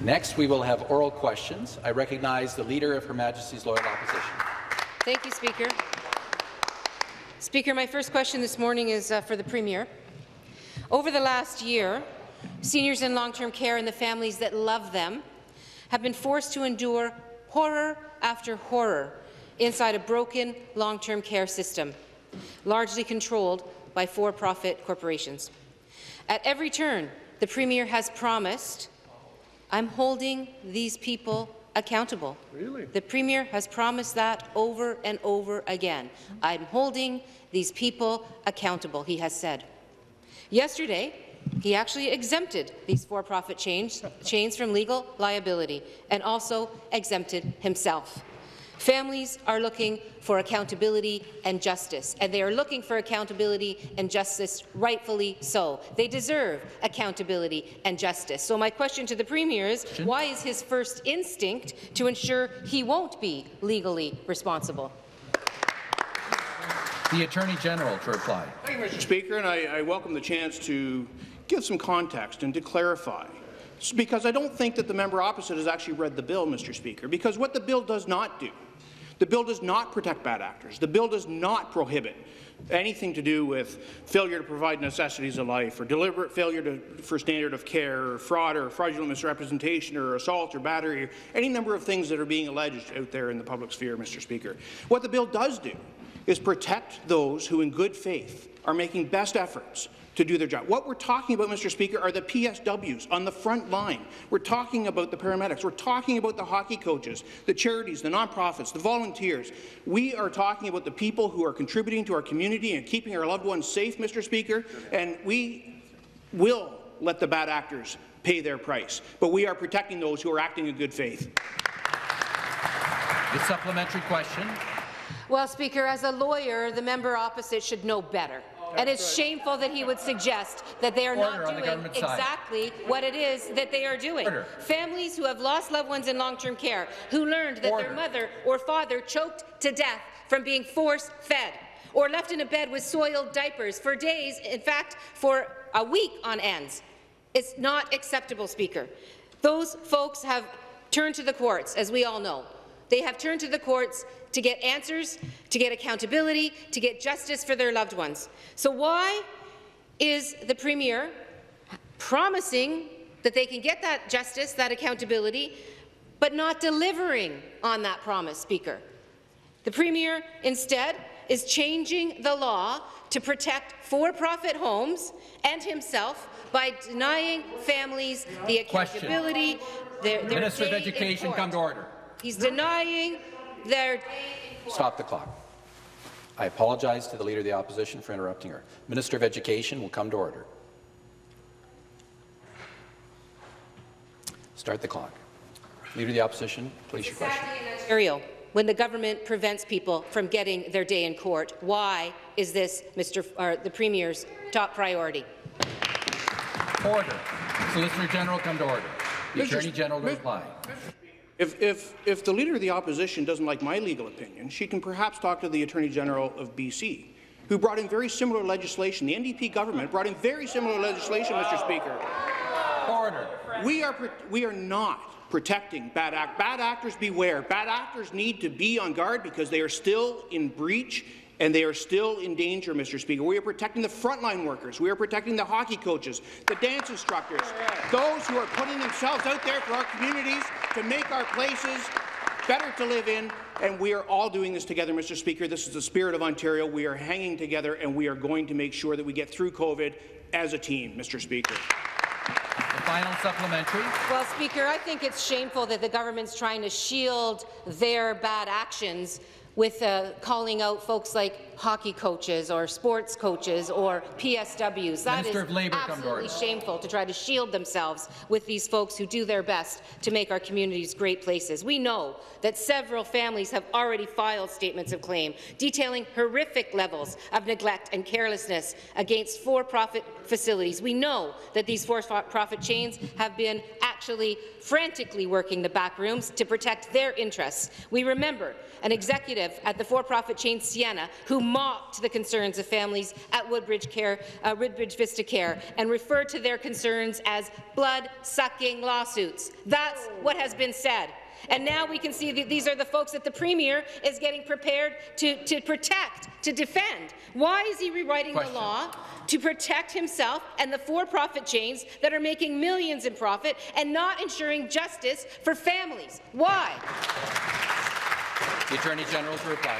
Next, we will have oral questions. I recognize the Leader of Her Majesty's Loyal Opposition. Thank you, Speaker. Speaker, my first question this morning is uh, for the Premier. Over the last year, seniors in long-term care and the families that love them have been forced to endure horror after horror inside a broken long-term care system, largely controlled by for-profit corporations. At every turn, the Premier has promised, I'm holding these people accountable. Really? The Premier has promised that over and over again. I'm holding these people accountable, he has said. Yesterday, he actually exempted these for-profit chains, chains from legal liability and also exempted himself. Families are looking for accountability and justice, and they are looking for accountability and justice rightfully so. They deserve accountability and justice. So my question to the Premier is, why is his first instinct to ensure he won't be legally responsible? The Attorney General to reply. Thank you, Mr. Speaker, and I, I welcome the chance to give some context and to clarify because I don't think that the member opposite has actually read the bill, Mr. Speaker, because what the bill does not do, the bill does not protect bad actors. The bill does not prohibit anything to do with failure to provide necessities of life or deliberate failure to, for standard of care or fraud or fraudulent misrepresentation or assault or battery or any number of things that are being alleged out there in the public sphere, Mr. Speaker. What the bill does do is protect those who in good faith are making best efforts to do their job. What we're talking about, Mr. Speaker, are the PSWs on the front line. We're talking about the paramedics. We're talking about the hockey coaches, the charities, the nonprofits, the volunteers. We are talking about the people who are contributing to our community and keeping our loved ones safe, Mr. Speaker, and we will let the bad actors pay their price. But we are protecting those who are acting in good faith. The supplementary question. Well, Speaker, as a lawyer, the member opposite should know better. And it's shameful that he would suggest that they are Order not doing exactly what it is that they are doing. Order. Families who have lost loved ones in long-term care, who learned that Order. their mother or father choked to death from being force-fed, or left in a bed with soiled diapers for days, in fact, for a week on ends. It's not acceptable, Speaker. Those folks have turned to the courts, as we all know. They have turned to the courts to get answers, to get accountability, to get justice for their loved ones. So why is the Premier promising that they can get that justice, that accountability, but not delivering on that promise, Speaker? The Premier, instead, is changing the law to protect for-profit homes and himself by denying families the accountability. Their, their Minister of Education, come to order. He's denying their... Stop the clock. I apologize to the Leader of the Opposition for interrupting her. Minister of Education will come to order. Start the clock. Leader of the Opposition, please your question. Ontario, when the government prevents people from getting their day in court, why is this Mr. Or the Premier's top priority? Order. Solicitor General, come to order. The Mr. Attorney General will reply. If, if, if the Leader of the Opposition doesn't like my legal opinion, she can perhaps talk to the Attorney General of BC, who brought in very similar legislation. The NDP government brought in very similar legislation, Mr. Speaker. Order. We are, we are not protecting bad actors. Bad actors beware. Bad actors need to be on guard because they are still in breach and they are still in danger, Mr. Speaker. We are protecting the frontline workers. We are protecting the hockey coaches, the dance instructors, those who are putting themselves out there for our communities to make our places better to live in, and we are all doing this together, Mr. Speaker. This is the spirit of Ontario. We are hanging together, and we are going to make sure that we get through COVID as a team, Mr. Speaker. The final supplementary. Well, Speaker, I think it's shameful that the government's trying to shield their bad actions with uh, calling out folks like hockey coaches or sports coaches or PSWs. That Minister is absolutely shameful to try to shield themselves with these folks who do their best to make our communities great places. We know that several families have already filed statements of claim detailing horrific levels of neglect and carelessness against for-profit facilities. We know that these for-profit chains have been actually frantically working the back rooms to protect their interests. We remember an executive at the for-profit chain Sienna who mocked the concerns of families at Woodbridge, Care, uh, Woodbridge Vista Care and referred to their concerns as blood-sucking lawsuits. That's what has been said. And now we can see that these are the folks that the Premier is getting prepared to, to protect, to defend. Why is he rewriting Question. the law? To protect himself and the for-profit chains that are making millions in profit and not ensuring justice for families. Why? The Attorney General to reply.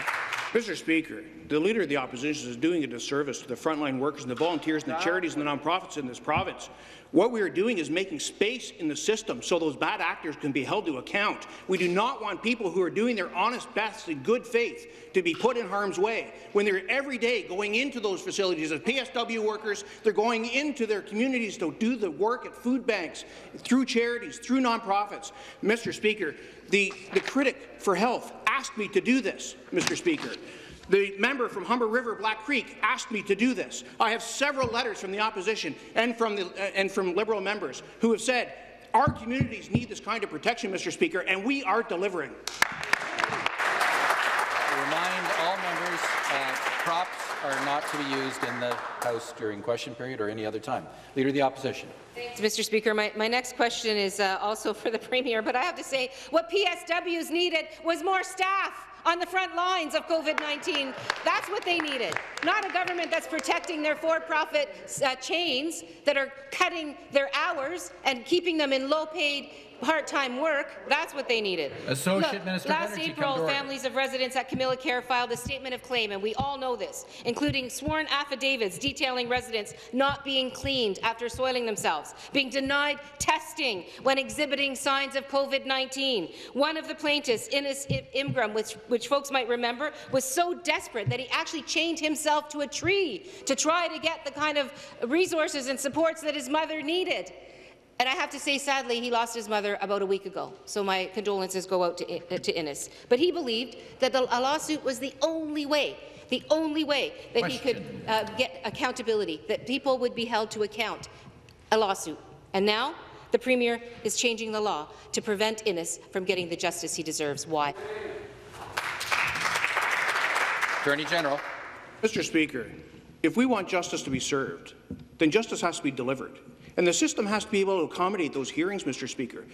Mr. Speaker, the Leader of the Opposition is doing a disservice to the frontline workers and the volunteers and the charities and the nonprofits in this province. What we are doing is making space in the system so those bad actors can be held to account. We do not want people who are doing their honest best in good faith to be put in harm's way. When they're every day going into those facilities as PSW workers, they're going into their communities to do the work at food banks, through charities, through nonprofits. Mr. Speaker, the, the critic for health asked me to do this, Mr. Speaker. The member from Humber River, Black Creek, asked me to do this. I have several letters from the opposition and from, the, uh, and from Liberal members who have said, our communities need this kind of protection, Mr. Speaker, and we are delivering. To remind all members, uh, props are not to be used in the House during question period or any other time. Leader of the Opposition. Thanks, Mr. Speaker. My, my next question is uh, also for the Premier, but I have to say what PSWs needed was more staff on the front lines of COVID-19. That's what they needed, not a government that's protecting their for-profit uh, chains that are cutting their hours and keeping them in low-paid part-time work. That's what they needed. Associate Look, Minister Last Energy, April, families of residents at Camilla Care filed a statement of claim, and we all know this, including sworn affidavits detailing residents not being cleaned after soiling themselves, being denied testing when exhibiting signs of COVID-19. One of the plaintiffs, Innes Ingram, which, which folks might remember, was so desperate that he actually chained himself to a tree to try to get the kind of resources and supports that his mother needed. And I have to say, sadly, he lost his mother about a week ago, so my condolences go out to, uh, to Innes. But he believed that the, a lawsuit was the only way, the only way that he could uh, get accountability, that people would be held to account, a lawsuit. And now the Premier is changing the law to prevent Innes from getting the justice he deserves. Why? Attorney General. Mr. Speaker, if we want justice to be served, then justice has to be delivered. And the system has to be able to accommodate those hearings, Mr. Speaker.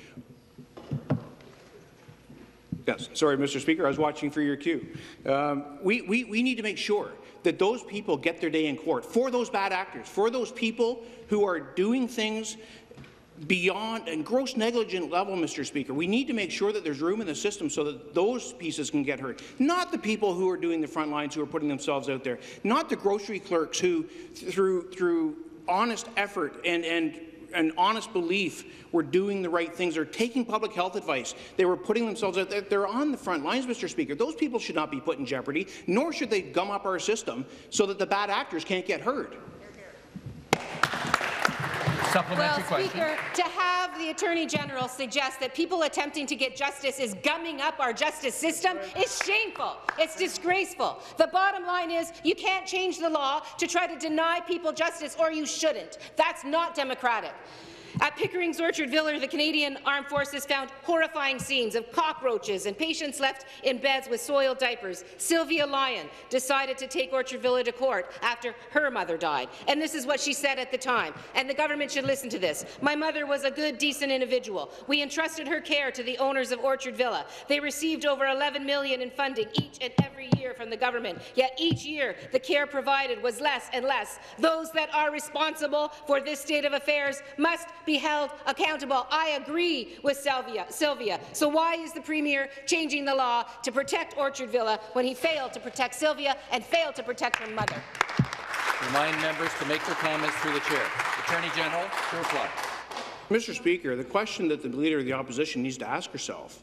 Yes, sorry, Mr. Speaker, I was watching for your cue. Um, we, we, we need to make sure that those people get their day in court for those bad actors, for those people who are doing things beyond and gross negligent level, Mr. Speaker. We need to make sure that there's room in the system so that those pieces can get heard. Not the people who are doing the front lines, who are putting themselves out there. Not the grocery clerks who, through through honest effort and and an honest belief were doing the right things They're taking public health advice. They were putting themselves out there. They're on the front lines, Mr. Speaker. Those people should not be put in jeopardy, nor should they gum up our system so that the bad actors can't get heard. Supplementary Well, question. Speaker, to have the Attorney General suggest that people attempting to get justice is gumming up our justice system is shameful. It's disgraceful. The bottom line is you can't change the law to try to deny people justice, or you shouldn't. That's not democratic. At Pickering's Orchard Villa, the Canadian Armed Forces found horrifying scenes of cockroaches and patients left in beds with soiled diapers. Sylvia Lyon decided to take Orchard Villa to court after her mother died. And this is what she said at the time. And the government should listen to this. My mother was a good, decent individual. We entrusted her care to the owners of Orchard Villa. They received over 11 million in funding each and every year from the government. Yet each year, the care provided was less and less. Those that are responsible for this state of affairs must be held accountable. I agree with Sylvia. Sylvia. So why is the Premier changing the law to protect Orchard Villa when he failed to protect Sylvia and failed to protect her mother? Remind members to make their comments through the chair. Attorney General to reply. Mr. Speaker, the question that the Leader of the Opposition needs to ask herself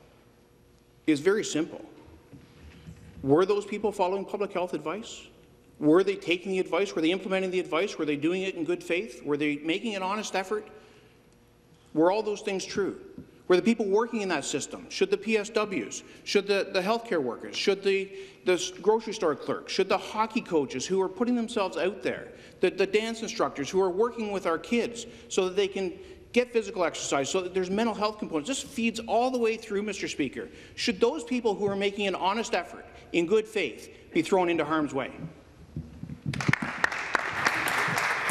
is very simple. Were those people following public health advice? Were they taking the advice? Were they implementing the advice? Were they doing it in good faith? Were they making an honest effort? Were all those things true? Were the people working in that system, should the PSWs, should the, the healthcare workers, should the, the grocery store clerks, should the hockey coaches who are putting themselves out there, the, the dance instructors who are working with our kids so that they can get physical exercise so that there's mental health components. This feeds all the way through, Mr. Speaker. Should those people who are making an honest effort in good faith be thrown into harm's way?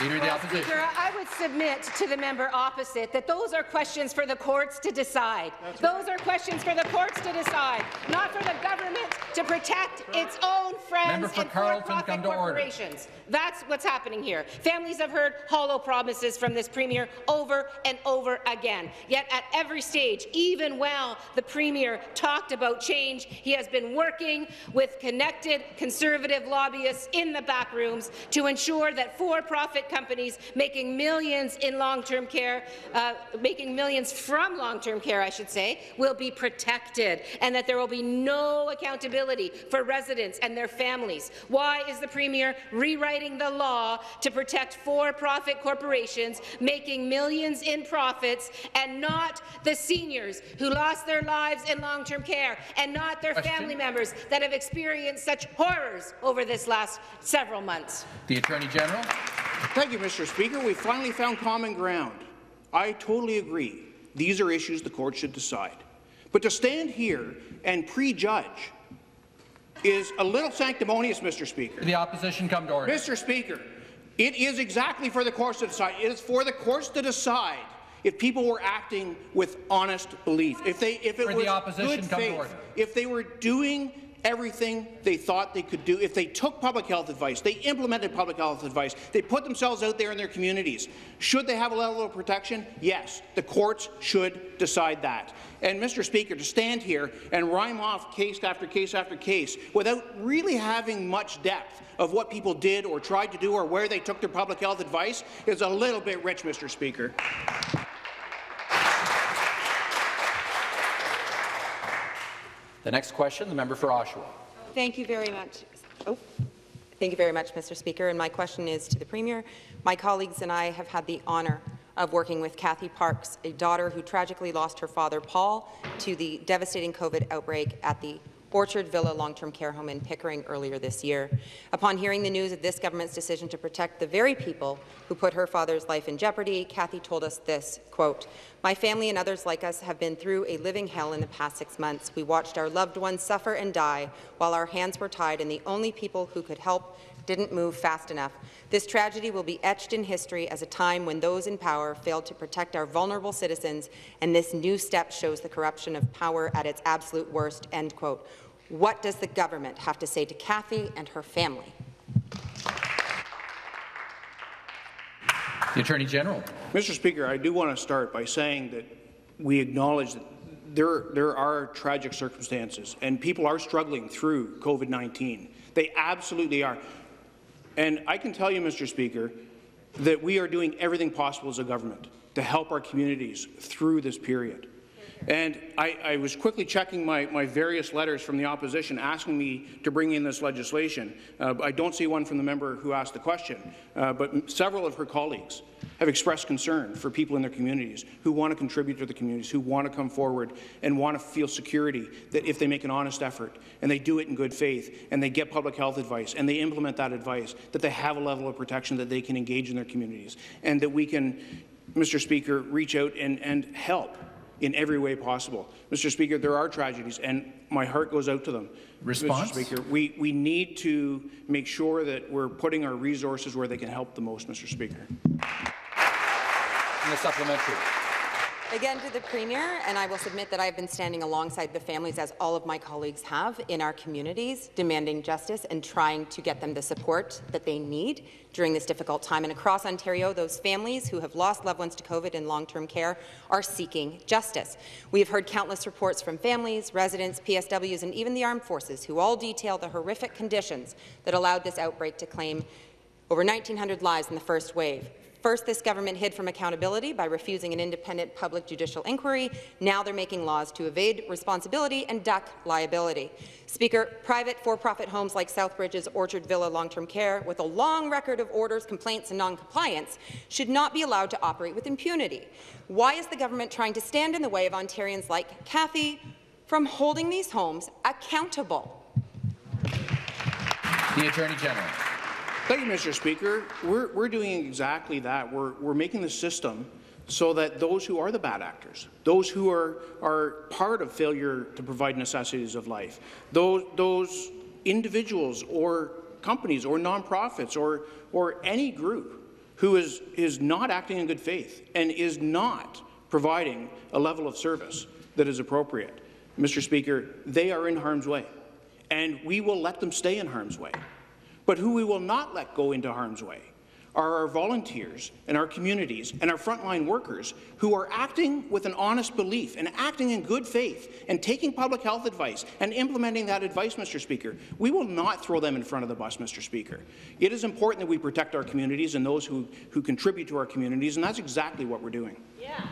Leader of the uh, Opposition. Speaker, I would submit to the member opposite that those are questions for the courts to decide. Those are questions for the courts to decide, not for the government to protect its own friends for and Carleton, for-profit come order. corporations. That's what's happening here. Families have heard hollow promises from this Premier over and over again. Yet at every stage, even while the Premier talked about change, he has been working with connected Conservative lobbyists in the back rooms to ensure that for-profit companies making millions in long-term care, uh, making millions from long-term care, I should say, will be protected, and that there will be no accountability for residents and their families. Why is the Premier rewriting the law to protect for-profit corporations making millions in profits and not the seniors who lost their lives in long-term care and not their Question. family members that have experienced such horrors over this last several months? The Attorney General. Thank you, Mr. Speaker. We finally found common ground. I totally agree. These are issues the court should decide. But to stand here and prejudge is a little sanctimonious, Mr. Speaker. The Opposition come to order. Mr. Speaker, it is exactly for the courts to decide. It is for the courts to decide if people were acting with honest belief, if they, if it For the was opposition, good come to faith, order. if they were doing everything they thought they could do, if they took public health advice, they implemented public health advice, they put themselves out there in their communities. Should they have a level of protection? Yes, the courts should decide that. And Mr. Speaker, to stand here and rhyme off case after case after case without really having much depth of what people did or tried to do or where they took their public health advice is a little bit rich, Mr. Speaker. The next question, the member for Oshawa. Thank you very much. Oh, thank you very much, Mr. Speaker. And my question is to the Premier. My colleagues and I have had the honour of working with Kathy Parks, a daughter who tragically lost her father, Paul, to the devastating COVID outbreak at the Orchard Villa long-term care home in Pickering earlier this year. Upon hearing the news of this government's decision to protect the very people who put her father's life in jeopardy, Kathy told us this, quote, My family and others like us have been through a living hell in the past six months. We watched our loved ones suffer and die while our hands were tied and the only people who could help didn't move fast enough. This tragedy will be etched in history as a time when those in power failed to protect our vulnerable citizens, and this new step shows the corruption of power at its absolute worst." End quote. What does the government have to say to Kathy and her family? The Attorney General. Mr. Speaker, I do want to start by saying that we acknowledge that there, there are tragic circumstances and people are struggling through COVID-19. They absolutely are. And I can tell you, Mr. Speaker, that we are doing everything possible as a government to help our communities through this period. And I, I, was quickly checking my, my, various letters from the opposition asking me to bring in this legislation. Uh, I don't see one from the member who asked the question, uh, but several of her colleagues have expressed concern for people in their communities who want to contribute to the communities, who want to come forward and want to feel security that if they make an honest effort and they do it in good faith and they get public health advice and they implement that advice, that they have a level of protection that they can engage in their communities and that we can, Mr. Speaker, reach out and, and help in every way possible. Mr. Speaker, there are tragedies, and my heart goes out to them. Response? Mr. Speaker, we, we need to make sure that we're putting our resources where they can help the most, Mr. Speaker. And the supplementary. Again to the Premier, and I will submit that I have been standing alongside the families, as all of my colleagues have, in our communities, demanding justice and trying to get them the support that they need during this difficult time. And across Ontario, those families who have lost loved ones to COVID in long-term care are seeking justice. We have heard countless reports from families, residents, PSWs, and even the armed forces, who all detail the horrific conditions that allowed this outbreak to claim over 1,900 lives in the first wave. First, this government hid from accountability by refusing an independent public judicial inquiry. Now they're making laws to evade responsibility and duck liability. Speaker, private for-profit homes like Southbridge's Orchard Villa Long-Term Care, with a long record of orders, complaints and non-compliance, should not be allowed to operate with impunity. Why is the government trying to stand in the way of Ontarians like Kathy from holding these homes accountable? The Attorney General. Thank you, Mr. Speaker. We're, we're doing exactly that. We're, we're making the system so that those who are the bad actors, those who are, are part of failure to provide necessities of life, those, those individuals or companies or nonprofits or, or any group who is, is not acting in good faith and is not providing a level of service that is appropriate, Mr. Speaker, they are in harm's way, and we will let them stay in harm's way. But who we will not let go into harm's way are our volunteers and our communities and our frontline workers who are acting with an honest belief and acting in good faith and taking public health advice and implementing that advice, Mr. Speaker. We will not throw them in front of the bus, Mr. Speaker. It is important that we protect our communities and those who, who contribute to our communities, and that's exactly what we're doing. Yeah.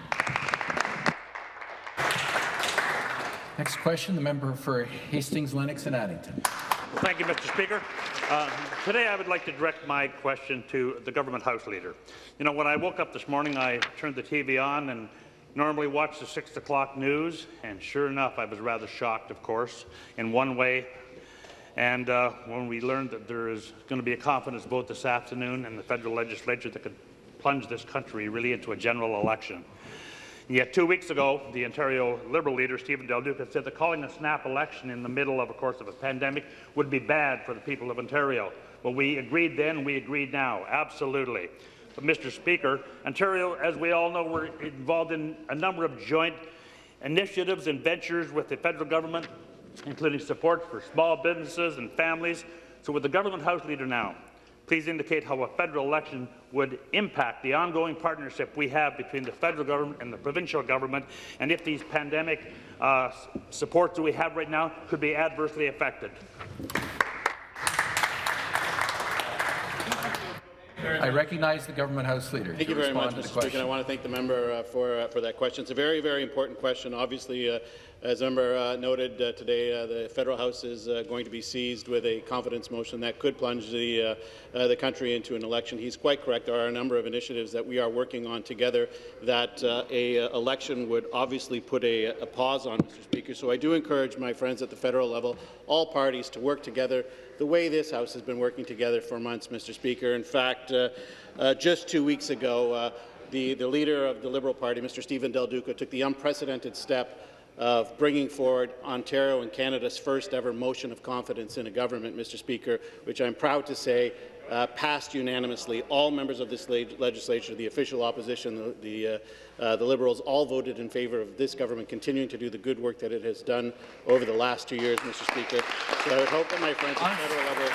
Next question, the member for Hastings, Lennox and Addington. Thank you, Mr. Speaker. Uh, today, I would like to direct my question to the government House Leader. You know, when I woke up this morning, I turned the TV on and normally watch the 6 o'clock news, and sure enough, I was rather shocked, of course, in one way. And uh, when we learned that there is going to be a confidence vote this afternoon in the federal legislature that could plunge this country really into a general election. Yet two weeks ago, the Ontario Liberal leader, Steven Del Duca, said that calling a snap election in the middle of, of course, of a pandemic would be bad for the people of Ontario. Well, we agreed then, we agreed now, absolutely. But, Mr. Speaker, Ontario, as we all know, we're involved in a number of joint initiatives and ventures with the federal government, including support for small businesses and families. So with the government House Leader now, please indicate how a federal election would impact the ongoing partnership we have between the federal government and the provincial government, and if these pandemic uh, supports that we have right now could be adversely affected. I recognize the government House Leader. Thank to you very much, Mr. Speaker. I want to thank the member uh, for uh, for that question. It's a very, very important question. Obviously, uh, as member uh, noted uh, today, uh, the federal House is going to be seized with a confidence motion that could plunge the the country into an election. He's quite correct. There are a number of initiatives that we are working on together that a election would obviously put a, a pause on, Mr. Speaker. So I do encourage my friends at the federal level, all parties, to work together the way this House has been working together for months, Mr. Speaker. In fact, uh, uh, just two weeks ago, uh, the, the leader of the Liberal Party, Mr. Steven Del Duca, took the unprecedented step of bringing forward Ontario and Canada's first ever motion of confidence in a government, Mr. Speaker, which I'm proud to say uh, passed unanimously. All members of this legislature, the official opposition, the, the, uh, uh, the, Liberals, all voted in favour of this government continuing to do the good work that it has done over the last two years, Mr. Speaker. So I would hope that my friends at federal level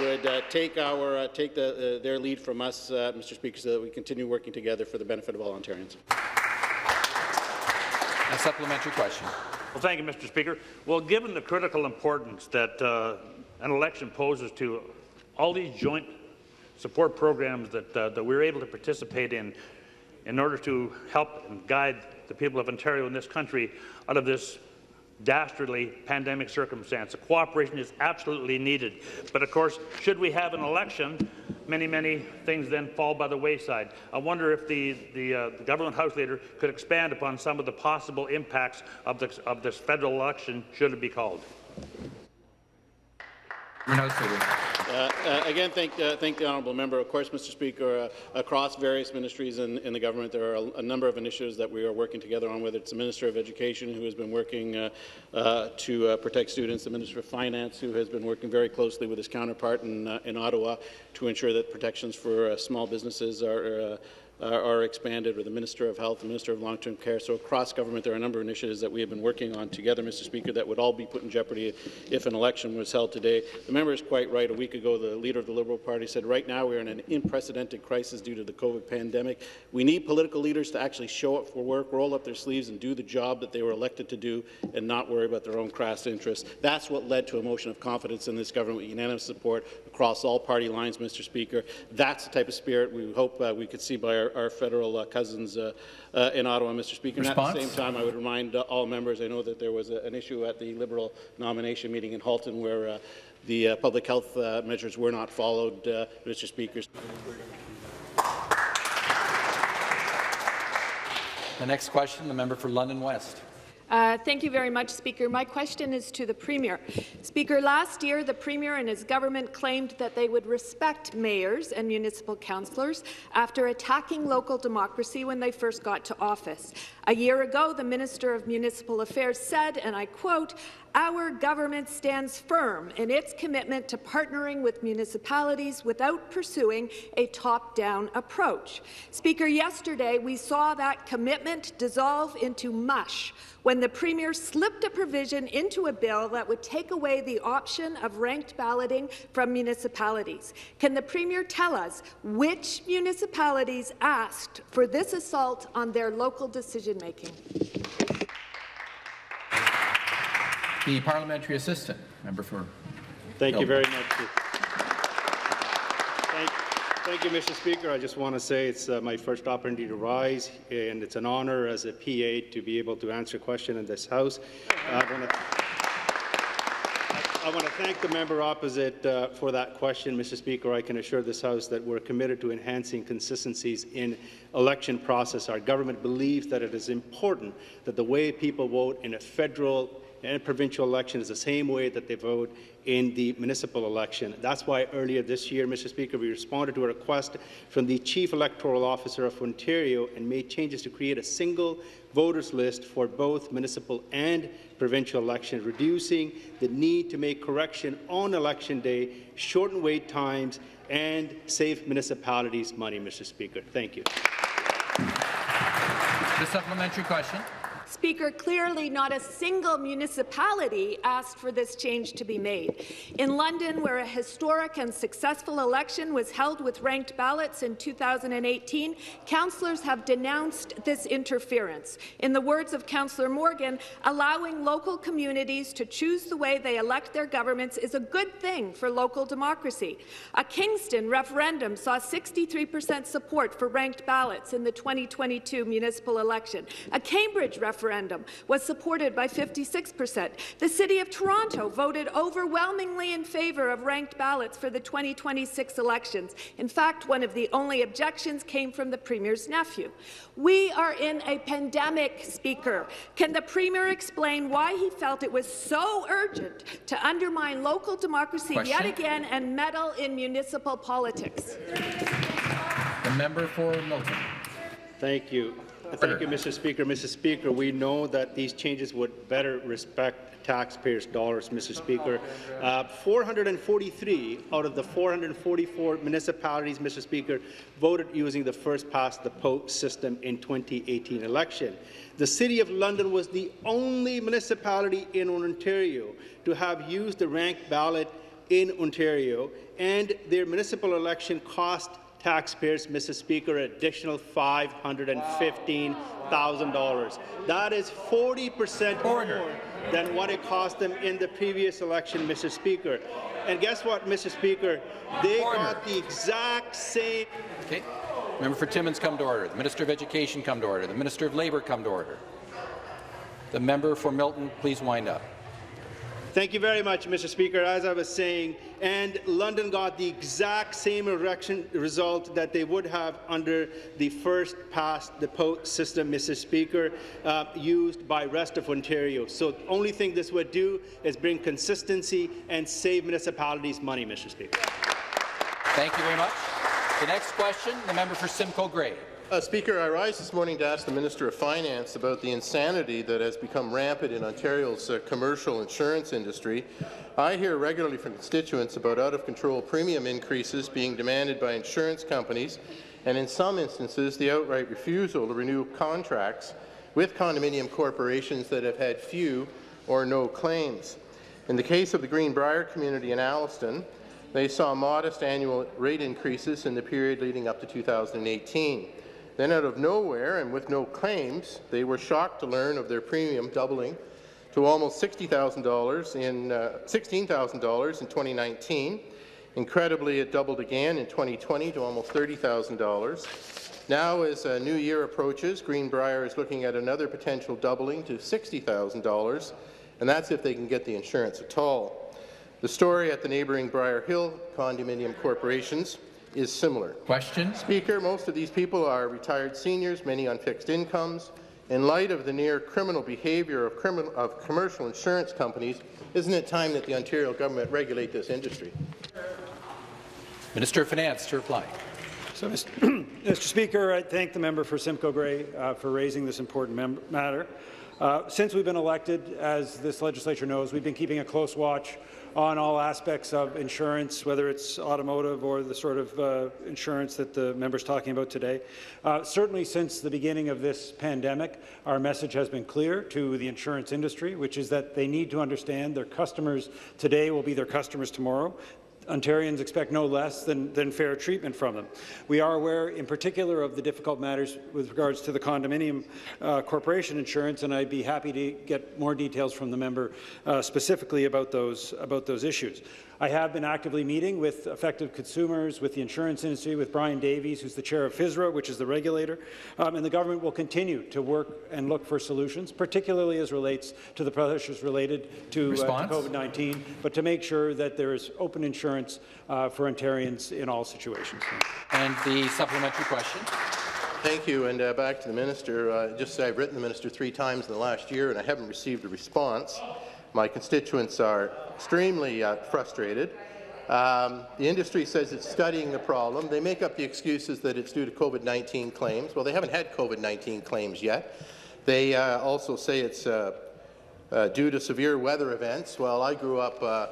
would uh, take our uh, take the, uh, their lead from us, Mr. Speaker, so that we continue working together for the benefit of all Ontarians. A supplementary question. Well, thank you, Mr. Speaker. Well, given the critical importance that an election poses to all these joint support programs that, uh, that we're able to participate in in order to help and guide the people of Ontario in this country out of this dastardly pandemic circumstance. The cooperation is absolutely needed. But of course, should we have an election, many, many things then fall by the wayside. I wonder if the, the, uh, the government House Leader could expand upon some of the possible impacts of this, of this federal election should it be called. Uh, uh, again, thank, uh, thank the honourable member. Of course, Mr. Speaker, uh, across various ministries in, in, the government, there are a, a, number of initiatives that we are working together on, whether it's the Minister of Education, who has been working uh, to protect students, the Minister of Finance, who has been working very closely with his counterpart in, in Ottawa to ensure that protections for small businesses are are expanded, or the Minister of Health, the Minister of Long-Term Care. So across government, there are a number of initiatives that we have been working on together, Mr. Speaker, that would all be put in jeopardy if an election was held today. The member is quite right. A week ago, the leader of the Liberal Party said, right now we are in an unprecedented crisis due to the COVID pandemic. We need political leaders to actually show up for work, roll up their sleeves, and do the job that they were elected to do, and not worry about their own crass interests. That's what led to a motion of confidence in this government with unanimous support across all party lines, Mr. Speaker. That's the type of spirit we hope uh, we could see by our, our federal uh, cousins uh, uh, in Ottawa, Mr. Speaker. And at the same time, I would remind all members, I know that there was a, an issue at the Liberal nomination meeting in Halton where the public health measures were not followed, Mr. Speaker. The next question, the member for London West. Uh, thank you very much, Speaker. My question is to the Premier. Speaker, last year the Premier and his government claimed that they would respect mayors and municipal councillors after attacking local democracy when they first got to office. A year ago, the Minister of Municipal Affairs said, and I quote, our government stands firm in its commitment to partnering with municipalities without pursuing a top-down approach. Speaker, yesterday we saw that commitment dissolve into mush when the Premier slipped a provision into a bill that would take away the option of ranked balloting from municipalities. Can the Premier tell us which municipalities asked for this assault on their local decision-making? The parliamentary assistant, member for Thank you very much. Thank, thank you, Mr. Speaker. I just want to say it's uh, my first opportunity to rise, and it's an honor as a PA to be able to answer a question in this House. Uh, I want to I want to thank the member opposite uh, for that question, Mr. Speaker. I can assure this House that we're committed to enhancing consistencies in election process. Our government believes that it is important that the way people vote in a federal and provincial election is the same way that they vote in the municipal election. That's why earlier this year, Mr. Speaker, we responded to a request from the Chief Electoral Officer of Ontario and made changes to create a single voters list for both municipal and provincial elections, reducing the need to make correction on election day, shorten wait times, and save municipalities money, Mr. Speaker. Thank you. The supplementary question. Speaker, clearly not a single municipality asked for this change to be made. In London, where a historic and successful election was held with ranked ballots in 2018, councillors have denounced this interference. In the words of Councillor Morgan, allowing local communities to choose the way they elect their governments is a good thing for local democracy. A Kingston referendum saw 63% support for ranked ballots in the 2022 municipal election. A Cambridge referendum was supported by 56%. The City of Toronto voted overwhelmingly in favour of ranked ballots for the 2026 elections. In fact, one of the only objections came from the Premier's nephew. We are in a pandemic, Speaker. Can the Premier explain why he felt it was so urgent to undermine local democracy yet again and meddle in municipal politics? The member for Milton. Thank you. Thank you, Mr. Speaker. Mr. Speaker, we know that these changes would better respect taxpayers' dollars, Mr. Speaker. Uh, 443 out of the 444 municipalities, Mr. Speaker, voted using the first past the post system in 2018 election. The City of London was the only municipality in Ontario to have used the ranked ballot in Ontario, and their municipal election cost taxpayers, Mr. Speaker, an additional $515,000. That is 40 percent more than what it cost them in the previous election, Mr. Speaker. And guess what, Mr. Speaker? They Order. got the exact same Okay. Member for Timmins come to order. The Minister of Education come to order. The Minister of Labour come to order. The member for Milton, please wind up. Thank you very much, Mr. Speaker. As I was saying, and London got the exact same election result that they would have under the first past the post system, Mr. Speaker, uh, used by rest of Ontario. So the only thing this would do is bring consistency and save municipalities money, Mr. Speaker. Thank you very much. The next question, the member for Simcoe Grey. Uh, Speaker, I rise this morning to ask the Minister of Finance about the insanity that has become rampant in Ontario's uh, commercial insurance industry. I hear regularly from constituents about out-of-control premium increases being demanded by insurance companies, and in some instances, the outright refusal to renew contracts with condominium corporations that have had few or no claims. In the case of the Greenbrier community in Alliston, they saw modest annual rate increases in the period leading up to 2018. Then out of nowhere and with no claims, they were shocked to learn of their premium doubling to almost $60,000 in uh, $16,000 in 2019. Incredibly, it doubled again in 2020 to almost $30,000. Now, as a new year approaches, Greenbrier is looking at another potential doubling to $60,000, and that's if they can get the insurance at all. The story at the neighbouring Briar Hill condominium corporations is similar. Question? Speaker, most of these people are retired seniors, many on fixed incomes, In light of the near criminal behaviour of, criminal, of commercial insurance companies, isn't it time that the Ontario government regulate this industry? Minister of Finance to reply. So, Mr. Speaker, I thank the member for Simcoe Grey uh, for raising this important matter. Uh, since we've been elected, as this legislature knows, we've been keeping a close watch on all aspects of insurance, whether it's automotive or the sort of uh, insurance that the member's talking about today. Uh, certainly since the beginning of this pandemic, our message has been clear to the insurance industry, which is that they need to understand their customers today will be their customers tomorrow. Ontarians expect no less than, than fair treatment from them. We are aware, in particular, of the difficult matters with regards to the condominium uh, corporation insurance, and I'd be happy to get more details from the member uh, specifically about those, about those issues. I have been actively meeting with affected consumers, with the insurance industry, with Brian Davies, who's the chair of FSRA, which is the regulator, um, and the government will continue to work and look for solutions, particularly as relates to the pressures related to, uh, to COVID-19, but to make sure that there is open insurance uh, for Ontarians in all situations. And the supplementary question. Thank you. And uh, back to the minister. Uh, just say I've written the minister three times in the last year, and I haven't received a response. My constituents are extremely uh, frustrated. Um, the industry says it's studying the problem. They make up the excuses that it's due to COVID-19 claims. Well, they haven't had COVID-19 claims yet. They uh, also say it's uh, uh due to severe weather events. Well, I grew up uh,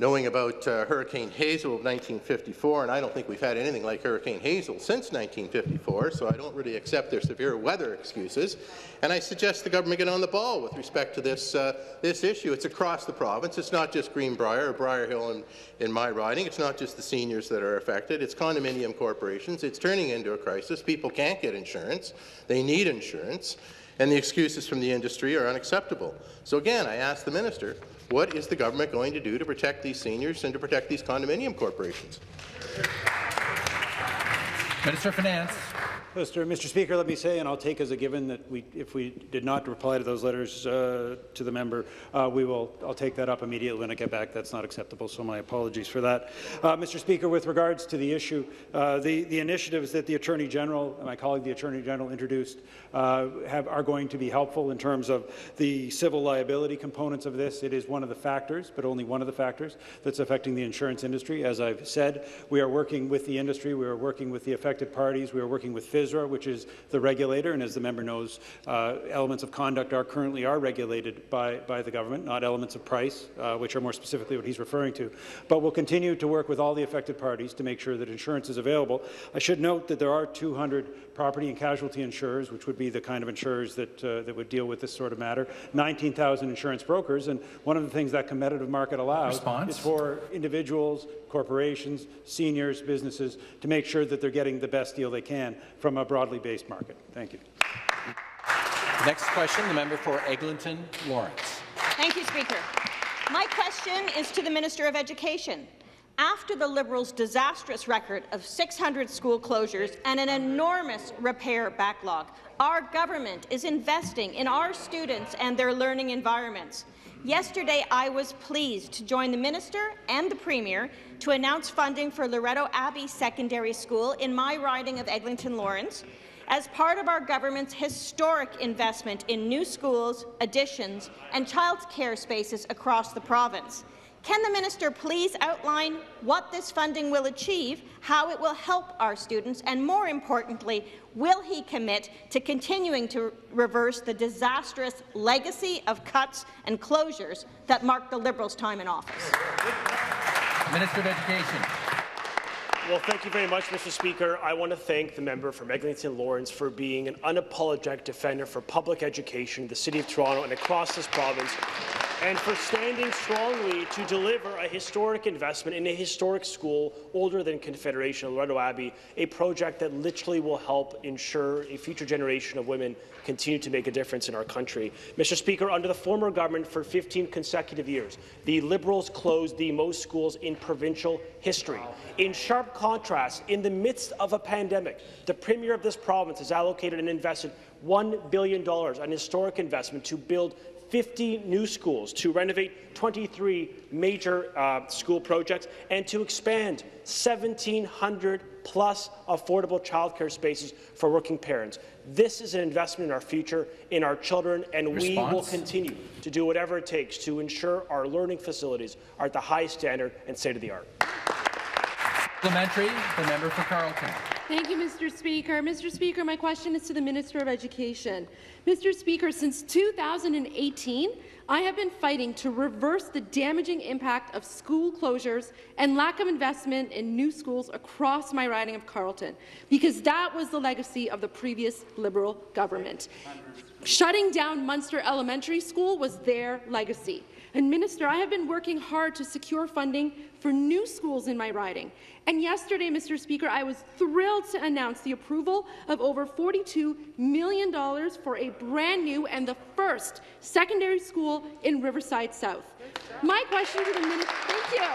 knowing about uh, Hurricane Hazel of 1954, and I don't think we've had anything like Hurricane Hazel since 1954, so I don't really accept their severe weather excuses. And I suggest the government get on the ball with respect to this, uh, this issue. It's across the province. It's not just Greenbrier or Briar Hill in, in my riding. It's not just the seniors that are affected. It's condominium corporations. It's turning into a crisis. People can't get insurance. They need insurance. And the excuses from the industry are unacceptable. So again, I ask the minister, what is the government going to do to protect these seniors and to protect these condominium corporations? Minister of Finance. Mr. Mr. Speaker, let me say, and I'll take as a given that we, if we did not reply to those letters uh, to the member, uh, we will. I'll take that up immediately when I get back. That's not acceptable, so my apologies for that. Uh, Mr. Speaker, with regards to the issue, uh, the the initiatives that the Attorney General, my colleague, the Attorney General, introduced uh, have, are going to be helpful in terms of the civil liability components of this. It is one of the factors, but only one of the factors that's affecting the insurance industry. As I've said, we are working with the industry. We are working with the affected parties. We are working with FSRA, which is the regulator, and as the member knows, uh, elements of conduct are currently are regulated by, by the government, not elements of price, uh, which are more specifically what he's referring to. But we'll continue to work with all the affected parties to make sure that insurance is available. I should note that there are 200 property and casualty insurers, which would be the kind of insurers that, uh, that would deal with this sort of matter, 19,000 insurance brokers, and one of the things that competitive market allows Response? is for individuals, corporations, seniors, businesses to make sure that they're getting the best deal they can from a broadly based market. Thank you. Next question, the member for Eglinton Lawrence. Thank you, Speaker. My question is to the Minister of Education. After the Liberals' disastrous record of 600 school closures and an enormous repair backlog, our government is investing in our students and their learning environments. Yesterday, I was pleased to join the Minister and the Premier to announce funding for Loretto Abbey Secondary School in my riding of Eglinton Lawrence as part of our government's historic investment in new schools, additions, and child care spaces across the province. Can the minister please outline what this funding will achieve, how it will help our students, and more importantly, will he commit to continuing to reverse the disastrous legacy of cuts and closures that marked the Liberals' time in office? Minister of Education. Well, thank you very much, Mr. Speaker. I want to thank the member from Eglinton Lawrence for being an unapologetic defender for public education in the City of Toronto and across this province and for standing strongly to deliver a historic investment in a historic school older than Confederation, Loretto Abbey, a project that literally will help ensure a future generation of women continue to make a difference in our country. Mr. Speaker, under the former government for 15 consecutive years, the Liberals closed the most schools in provincial history. In sharp contrast, in the midst of a pandemic, the Premier of this province has allocated and invested $1 billion, an historic investment to build 50 new schools, to renovate 23 major uh, school projects, and to expand 1,700 plus affordable childcare spaces for working parents. This is an investment in our future, in our children, and Response? we will continue to do whatever it takes to ensure our learning facilities are at the highest standard and state-of-the-art. Supplementary, the member for Carleton. Thank you, Mr. Speaker. Mr. Speaker, my question is to the Minister of Education. Mr. Speaker, since 2018, I have been fighting to reverse the damaging impact of school closures and lack of investment in new schools across my riding of Carleton, because that was the legacy of the previous Liberal government. Shutting down Munster Elementary School was their legacy. And Minister, I have been working hard to secure funding for new schools in my riding. And yesterday, Mr. Speaker, I was thrilled to announce the approval of over $42 million for a brand new and the first secondary school in Riverside South. My question to the minister, thank you.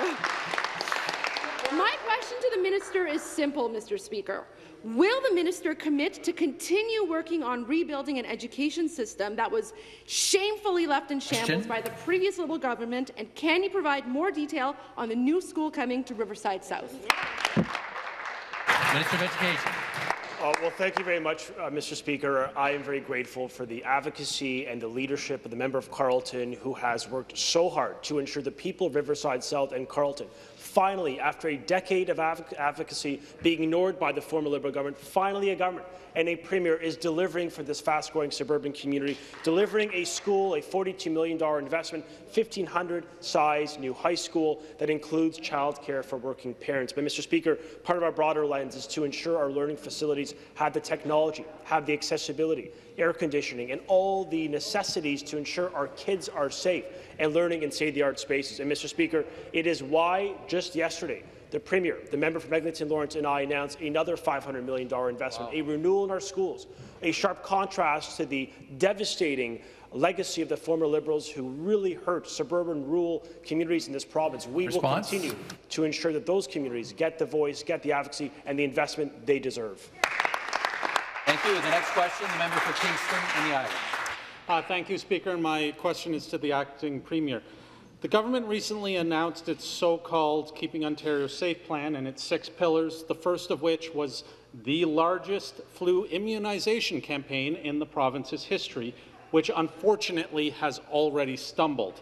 Thank you. My question to the minister is simple, Mr. Speaker. Will the minister commit to continue working on rebuilding an education system that was shamefully left in shambles by the previous Liberal government, and can he provide more detail on the new school coming to Riverside South? Minister of Education. Uh, well, thank you very much, uh, Mr. Speaker. I am very grateful for the advocacy and the leadership of the member of Carleton who has worked so hard to ensure the people of Riverside South and Carleton Finally, after a decade of advocacy being ignored by the former Liberal government, finally a government and a premier is delivering for this fast-growing suburban community, delivering a school, a $42 million investment, 1,500-size new high school that includes childcare for working parents. But, Mr. Speaker, part of our broader lens is to ensure our learning facilities have the technology, have the accessibility, air conditioning, and all the necessities to ensure our kids are safe and learning in state-of-the-art spaces. And, Mr. Speaker, it is why just yesterday the Premier, the member from Eglinton Lawrence, and I announced another $500 million investment, wow. a renewal in our schools, a sharp contrast to the devastating legacy of the former Liberals who really hurt suburban rural communities in this province. We Response? will continue to ensure that those communities get the voice, get the advocacy, and the investment they deserve. Thank you. The next question, the member for Kingston and the Islands. Uh, thank you, Speaker. My question is to the acting Premier. The government recently announced its so-called Keeping Ontario Safe plan and its six pillars, the first of which was the largest flu immunization campaign in the province's history, which unfortunately has already stumbled.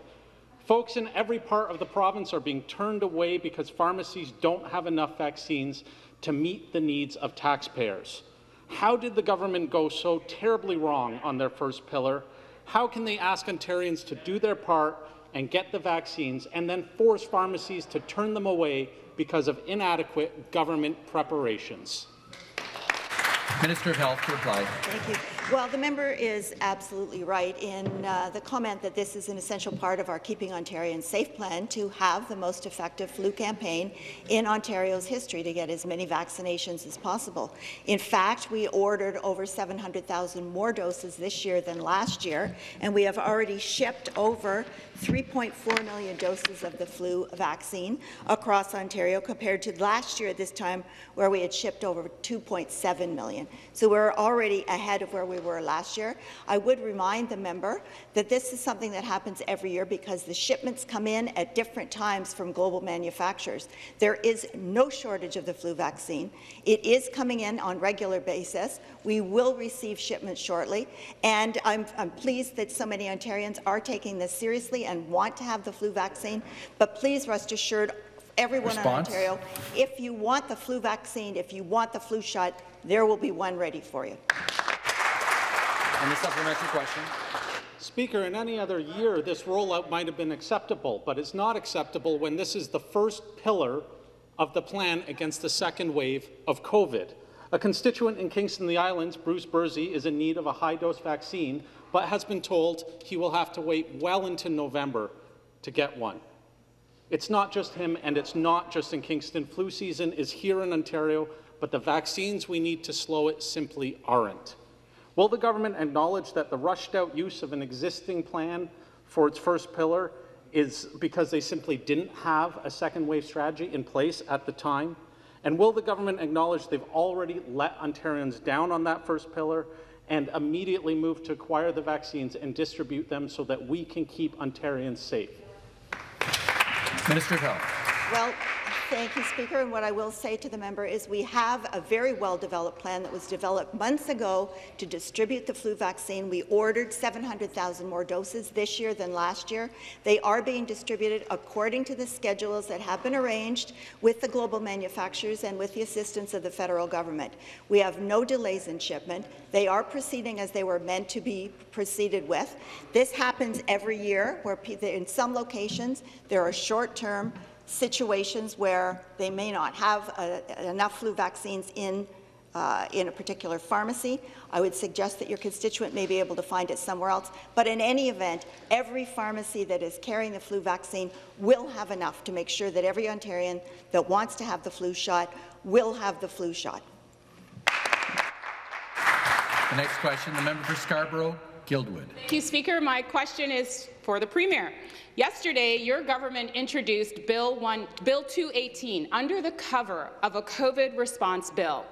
Folks in every part of the province are being turned away because pharmacies don't have enough vaccines to meet the needs of taxpayers. How did the government go so terribly wrong on their first pillar? How can they ask Ontarians to do their part and get the vaccines and then force pharmacies to turn them away because of inadequate government preparations. Minister of Health to reply. Thank you. Well, the member is absolutely right in uh, the comment that this is an essential part of our Keeping Ontarians Safe plan to have the most effective flu campaign in Ontario's history to get as many vaccinations as possible. In fact, we ordered over 700,000 more doses this year than last year, and we have already shipped over 3.4 million doses of the flu vaccine across Ontario compared to last year at this time where we had shipped over 2.7 million. So we're already ahead of where we were last year. I would remind the member that this is something that happens every year because the shipments come in at different times from global manufacturers. There is no shortage of the flu vaccine. It is coming in on regular basis. We will receive shipments shortly, and I'm, I'm pleased that so many Ontarians are taking this seriously and want to have the flu vaccine. But please rest assured, everyone Response? in Ontario, if you want the flu vaccine, if you want the flu shot, there will be one ready for you. And the supplementary question. Speaker, in any other year, this rollout might have been acceptable, but it's not acceptable when this is the first pillar of the plan against the second wave of COVID. A constituent in Kingston the Islands, Bruce Bursey, is in need of a high-dose vaccine, but has been told he will have to wait well into November to get one. It's not just him, and it's not just in Kingston. Flu season is here in Ontario, but the vaccines we need to slow it simply aren't. Will the government acknowledge that the rushed out use of an existing plan for its first pillar is because they simply didn't have a second wave strategy in place at the time? And will the government acknowledge they've already let Ontarians down on that first pillar and immediately move to acquire the vaccines and distribute them so that we can keep Ontarians safe? Minister of Health. Well, Thank you, Speaker. And what I will say to the member is we have a very well-developed plan that was developed months ago to distribute the flu vaccine. We ordered 700,000 more doses this year than last year. They are being distributed according to the schedules that have been arranged with the global manufacturers and with the assistance of the federal government. We have no delays in shipment. They are proceeding as they were meant to be proceeded with. This happens every year where in some locations there are short-term situations where they may not have uh, enough flu vaccines in uh, in a particular pharmacy. I would suggest that your constituent may be able to find it somewhere else. But in any event, every pharmacy that is carrying the flu vaccine will have enough to make sure that every Ontarian that wants to have the flu shot will have the flu shot. The next question, the member for Scarborough, Guildwood. Thank you, Speaker. My question is for the Premier. Yesterday, your government introduced Bill, 1, bill 218 under the cover of a COVID response bill.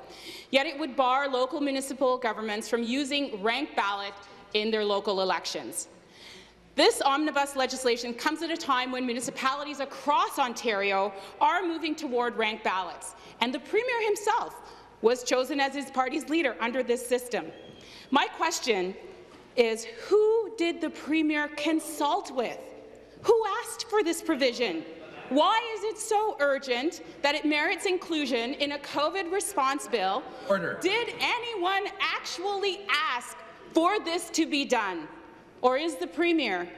Yet it would bar local municipal governments from using ranked ballot in their local elections. This omnibus legislation comes at a time when municipalities across Ontario are moving toward ranked ballots, and the Premier himself was chosen as his party's leader under this system. My question is who did the Premier consult with? Who asked for this provision? Why is it so urgent that it merits inclusion in a COVID response bill? Order. Did anyone actually ask for this to be done? Or is the Premier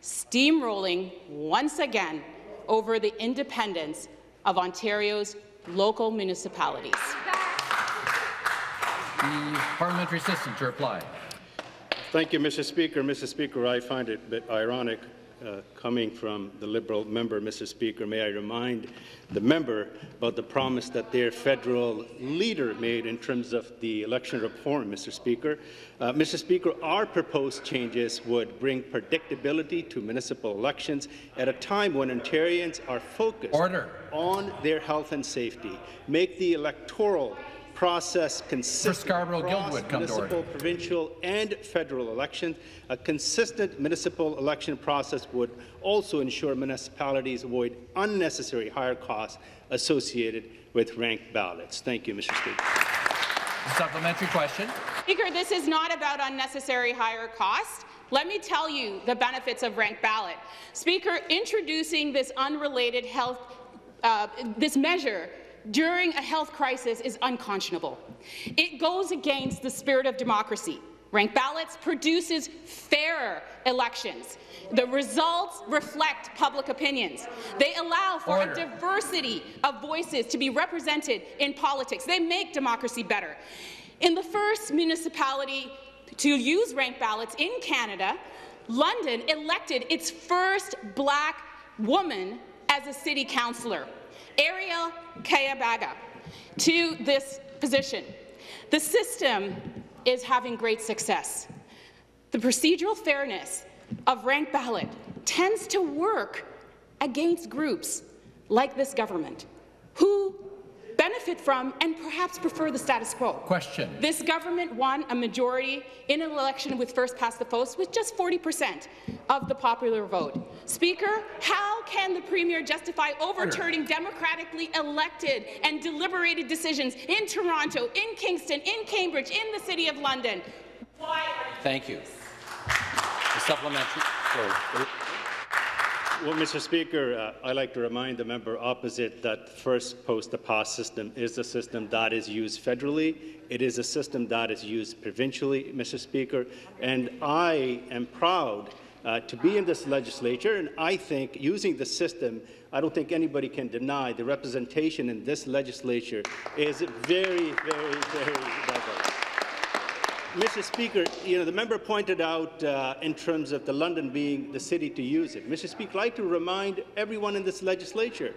steamrolling once again over the independence of Ontario's local municipalities? The parliamentary assistant to reply. Thank you, Mr. Speaker. Mr. Speaker, I find it a bit ironic uh, coming from the Liberal member, Mr. Speaker. May I remind the member about the promise that their federal leader made in terms of the election reform, Mr. Speaker. Uh, Mr. Speaker, our proposed changes would bring predictability to municipal elections at a time when Ontarians are focused Order. on their health and safety, make the electoral process consistent For Scarborough Guildwood, come municipal, provincial and federal elections. A consistent municipal election process would also ensure municipalities avoid unnecessary higher costs associated with ranked ballots. Thank you, Mr. Speaker. Supplementary question. Speaker, this is not about unnecessary higher costs. Let me tell you the benefits of ranked ballot. Speaker, introducing this unrelated health, uh, this measure during a health crisis is unconscionable. It goes against the spirit of democracy. Ranked ballots produces fairer elections. The results reflect public opinions. They allow for Order. a diversity of voices to be represented in politics. They make democracy better. In the first municipality to use ranked ballots in Canada, London elected its first black woman as a city councillor. Arielle Kayabaga to this position. The system is having great success. The procedural fairness of ranked ballot tends to work against groups like this government who benefit from and perhaps prefer the status quo. Question. This government won a majority in an election with first past the post with just 40 percent of the popular vote. Speaker, how can the Premier justify overturning democratically elected and deliberated decisions in Toronto, in Kingston, in Cambridge, in the City of London? Why Thank you. The supplementary. Sorry. Well, Mr. Speaker, uh, I'd like to remind the member opposite that first post the pass system is a system that is used federally. It is a system that is used provincially, Mr. Speaker, and I am proud uh, to be in this legislature, and I think using the system, I don't think anybody can deny the representation in this legislature is very, very, very. Mr. Speaker, you know, the member pointed out uh, in terms of the London being the city to use it. Mr. Speaker, I'd like to remind everyone in this legislature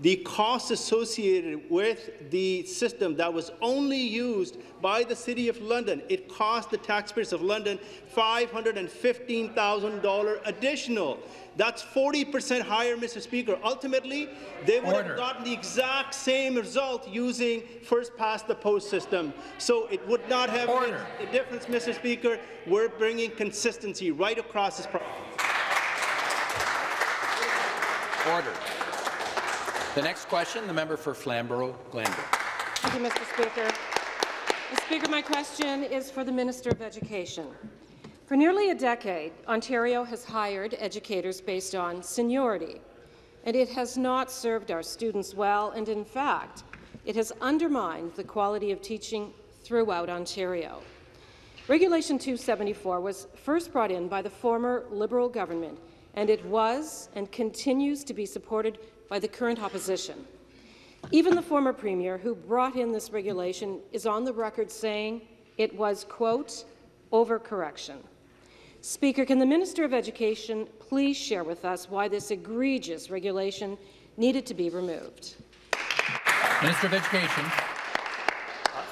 the cost associated with the system that was only used by the City of London, it cost the taxpayers of London $515,000 additional. That's 40% higher, Mr. Speaker. Ultimately, they would Order. have gotten the exact same result using first past the post system. So it would not have Order. made a difference, Mr. Speaker. We're bringing consistency right across this province. Order. The next question, the member for Flamborough-Glanbrook. Thank you, Mr. Speaker. Mr. Speaker, my question is for the Minister of Education. For nearly a decade, Ontario has hired educators based on seniority, and it has not served our students well, and in fact, it has undermined the quality of teaching throughout Ontario. Regulation 274 was first brought in by the former Liberal government, and it was and continues to be supported by the current opposition. Even the former Premier who brought in this regulation is on the record saying it was, quote, overcorrection. Speaker, can the Minister of Education please share with us why this egregious regulation needed to be removed? Minister of Education.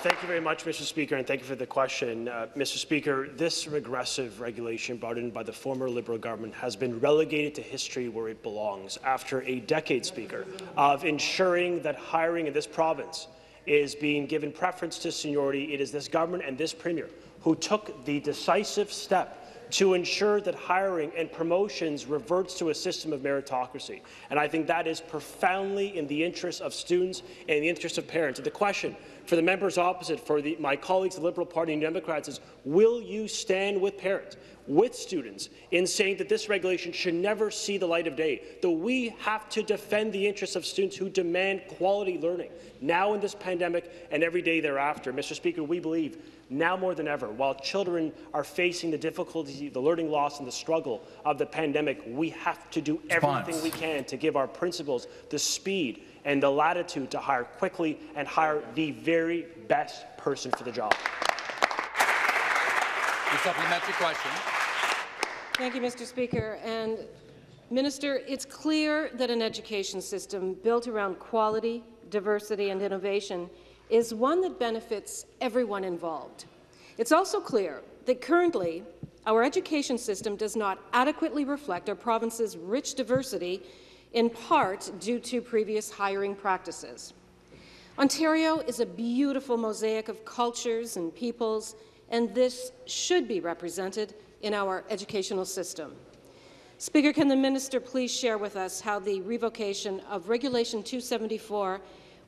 Thank you very much, Mr. Speaker, and thank you for the question. Uh, Mr. Speaker, this regressive regulation brought in by the former Liberal government has been relegated to history where it belongs after a decade, Speaker, of ensuring that hiring in this province is being given preference to seniority. It is this government and this Premier who took the decisive step to ensure that hiring and promotions reverts to a system of meritocracy. And I think that is profoundly in the interest of students and in the interest of parents. The question for the members opposite, for the, my colleagues, the Liberal Party and Democrats, is will you stand with parents, with students, in saying that this regulation should never see the light of day, that we have to defend the interests of students who demand quality learning, now in this pandemic and every day thereafter. Mr. Speaker, we believe now more than ever, while children are facing the difficulty, the learning loss, and the struggle of the pandemic, we have to do everything we can to give our principals the speed and the latitude to hire quickly and hire the very best person for the job. The supplementary question. Thank you, Mr. Speaker. And Minister, it's clear that an education system built around quality, diversity and innovation is one that benefits everyone involved. It's also clear that currently our education system does not adequately reflect our province's rich diversity, in part due to previous hiring practices. Ontario is a beautiful mosaic of cultures and peoples, and this should be represented in our educational system. Speaker, can the minister please share with us how the revocation of Regulation 274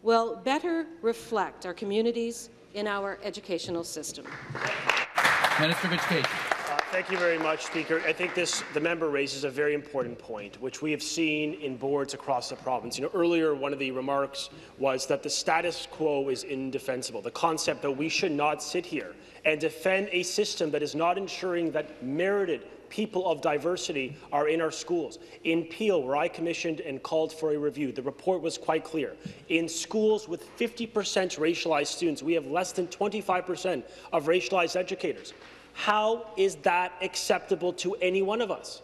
will better reflect our communities in our educational system? Minister of Education. Uh, Thank you very much, Speaker. I think this, the member raises a very important point, which we have seen in boards across the province. You know, earlier, one of the remarks was that the status quo is indefensible, the concept that we should not sit here and defend a system that is not ensuring that merited people of diversity are in our schools. In Peel, where I commissioned and called for a review, the report was quite clear. In schools with 50% racialized students, we have less than 25% of racialized educators. How is that acceptable to any one of us?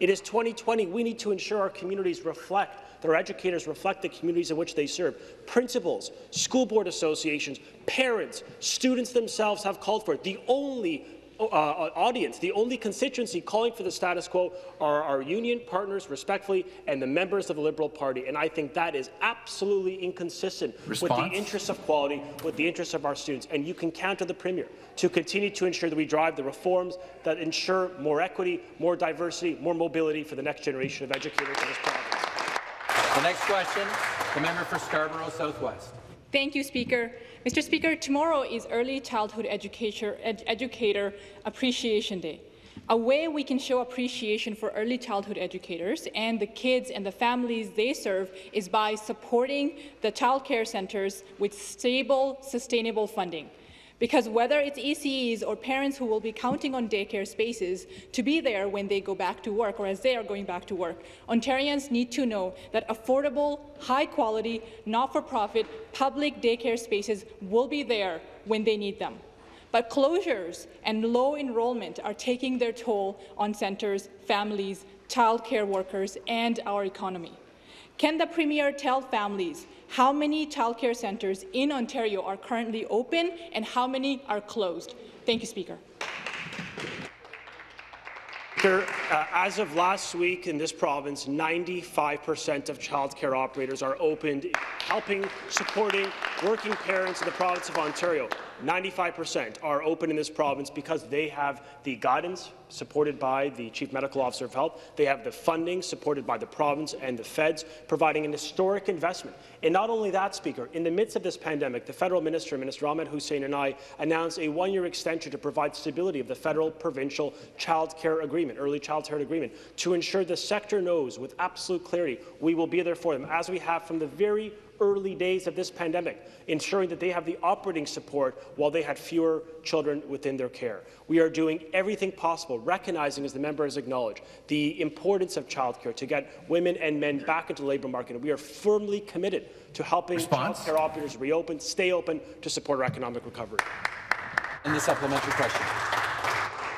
It is 2020. We need to ensure our communities reflect, our educators reflect the communities in which they serve. Principals, school board associations, parents, students themselves have called for it. The only uh, audience, the only constituency calling for the status quo are our union partners, respectfully, and the members of the Liberal Party. And I think that is absolutely inconsistent with the interests of quality, with the interests of our students. And you can count on the Premier to continue to ensure that we drive the reforms that ensure more equity, more diversity, more mobility for the next generation of educators in this province. The next question, the member for Scarborough Southwest. Thank you, Speaker. Mr. Speaker, tomorrow is Early Childhood Educator, Ed, Educator Appreciation Day. A way we can show appreciation for early childhood educators and the kids and the families they serve is by supporting the child care centres with stable, sustainable funding. Because whether it's ECEs or parents who will be counting on daycare spaces to be there when they go back to work or as they are going back to work, Ontarians need to know that affordable, high-quality, not-for-profit public daycare spaces will be there when they need them. But closures and low enrollment are taking their toll on centres, families, childcare workers, and our economy. Can the Premier tell families how many childcare centres in Ontario are currently open and how many are closed? Thank you, Speaker. Uh, as of last week in this province, 95% of childcare operators are opened, helping, supporting working parents in the province of Ontario. 95% are open in this province because they have the guidance supported by the Chief Medical Officer of Health. They have the funding supported by the province and the feds, providing an historic investment. And not only that, Speaker, in the midst of this pandemic, the federal minister, Minister Ahmed Hussen, and I announced a one-year extension to provide stability of the federal-provincial child care agreement, early child care agreement, to ensure the sector knows with absolute clarity we will be there for them, as we have from the very early days of this pandemic, ensuring that they have the operating support while they had fewer children within their care. We are doing everything possible, recognizing, as the member has acknowledged, the importance of childcare to get women and men back into the labour market. And we are firmly committed to helping childcare operators reopen, stay open, to support our economic recovery. And the supplementary question.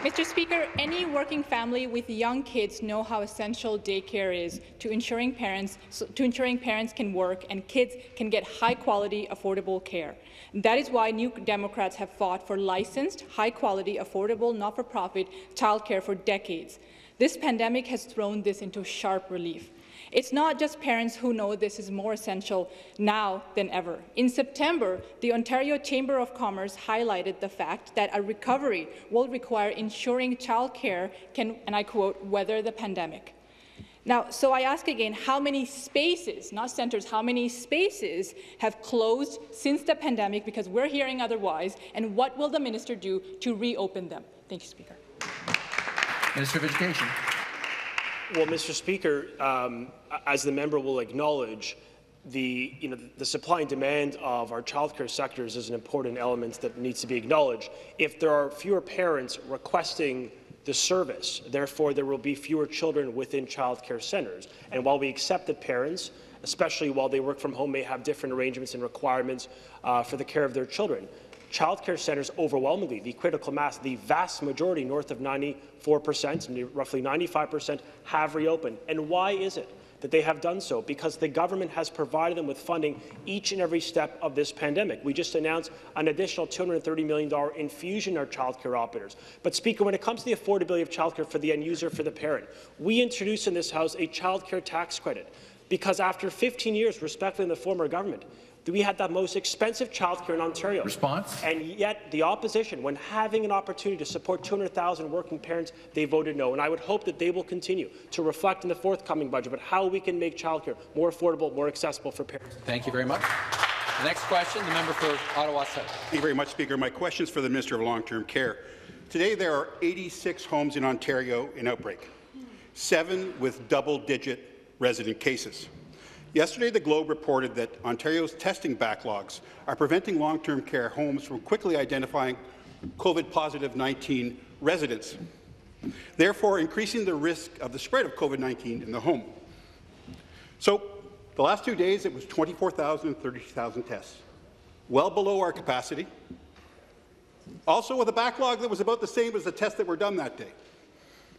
Mr. Speaker, any working family with young kids know how essential daycare is to ensuring parents to ensuring parents can work and kids can get high-quality, affordable care. That is why New Democrats have fought for licensed, high-quality, affordable, not-for-profit childcare for decades. This pandemic has thrown this into sharp relief. It's not just parents who know this is more essential now than ever. In September, the Ontario Chamber of Commerce highlighted the fact that a recovery will require ensuring childcare can, and I quote, weather the pandemic. Now, so I ask again, how many spaces, not centres, how many spaces have closed since the pandemic because we're hearing otherwise, and what will the minister do to reopen them? Thank you, Speaker. Minister of Education. Well, Mr. Speaker, um, as the member will acknowledge, the, you know, the supply and demand of our childcare sectors is an important element that needs to be acknowledged. If there are fewer parents requesting the service, therefore there will be fewer children within childcare centres. And while we accept that parents, especially while they work from home, may have different arrangements and requirements uh, for the care of their children, childcare centres overwhelmingly, the critical mass, the vast majority, north of 94%, roughly 95%, have reopened. And why is it? that they have done so because the government has provided them with funding each and every step of this pandemic. We just announced an additional $230 million infusion in our childcare operators. But, Speaker, when it comes to the affordability of childcare for the end user, for the parent, we introduced in this House a childcare tax credit because after 15 years, respectfully in the former government, we had the most expensive childcare in Ontario. Response? And yet the opposition, when having an opportunity to support 200,000 working parents, they voted no. And I would hope that they will continue to reflect in the forthcoming budget about how we can make childcare more affordable, more accessible for parents. Thank you very much. The next question, the member for Ottawa South. Thank you very much, Speaker. My question is for the Minister of Long-Term Care. Today, there are 86 homes in Ontario in outbreak, seven with double-digit resident cases. Yesterday, the Globe reported that Ontario's testing backlogs are preventing long-term care homes from quickly identifying COVID-positive 19 residents, therefore increasing the risk of the spread of COVID-19 in the home. So, the last two days, it was 24,000 and 30,000 tests, well below our capacity, also with a backlog that was about the same as the tests that were done that day.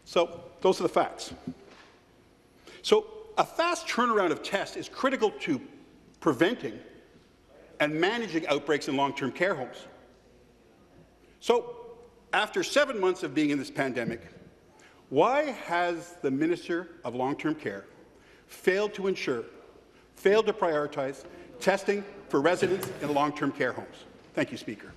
So, those are the facts. So, a fast turnaround of tests is critical to preventing and managing outbreaks in long-term care homes. So, after seven months of being in this pandemic, why has the Minister of Long-Term Care failed to ensure, failed to prioritize testing for residents in long-term care homes? Thank you, Speaker.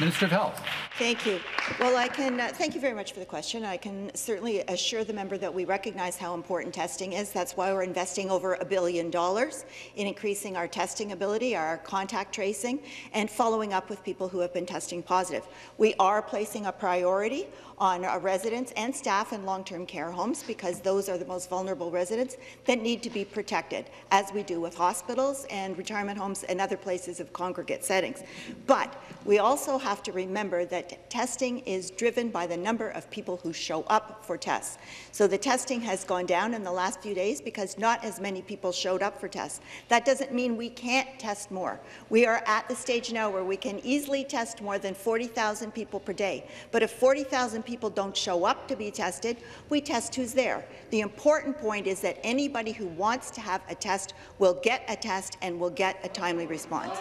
Minister of Health. Thank you. Well, I can uh, thank you very much for the question. I can certainly assure the member that we recognize how important testing is. That's why we're investing over a billion dollars in increasing our testing ability, our contact tracing, and following up with people who have been testing positive. We are placing a priority on our residents and staff in long-term care homes because those are the most vulnerable residents that need to be protected, as we do with hospitals and retirement homes and other places of congregate settings. But we also have to remember that testing is driven by the number of people who show up for tests. So the testing has gone down in the last few days because not as many people showed up for tests. That doesn't mean we can't test more. We are at the stage now where we can easily test more than 40,000 people per day. But if 40,000 people don't show up to be tested, we test who's there. The important point is that anybody who wants to have a test will get a test and will get a timely response.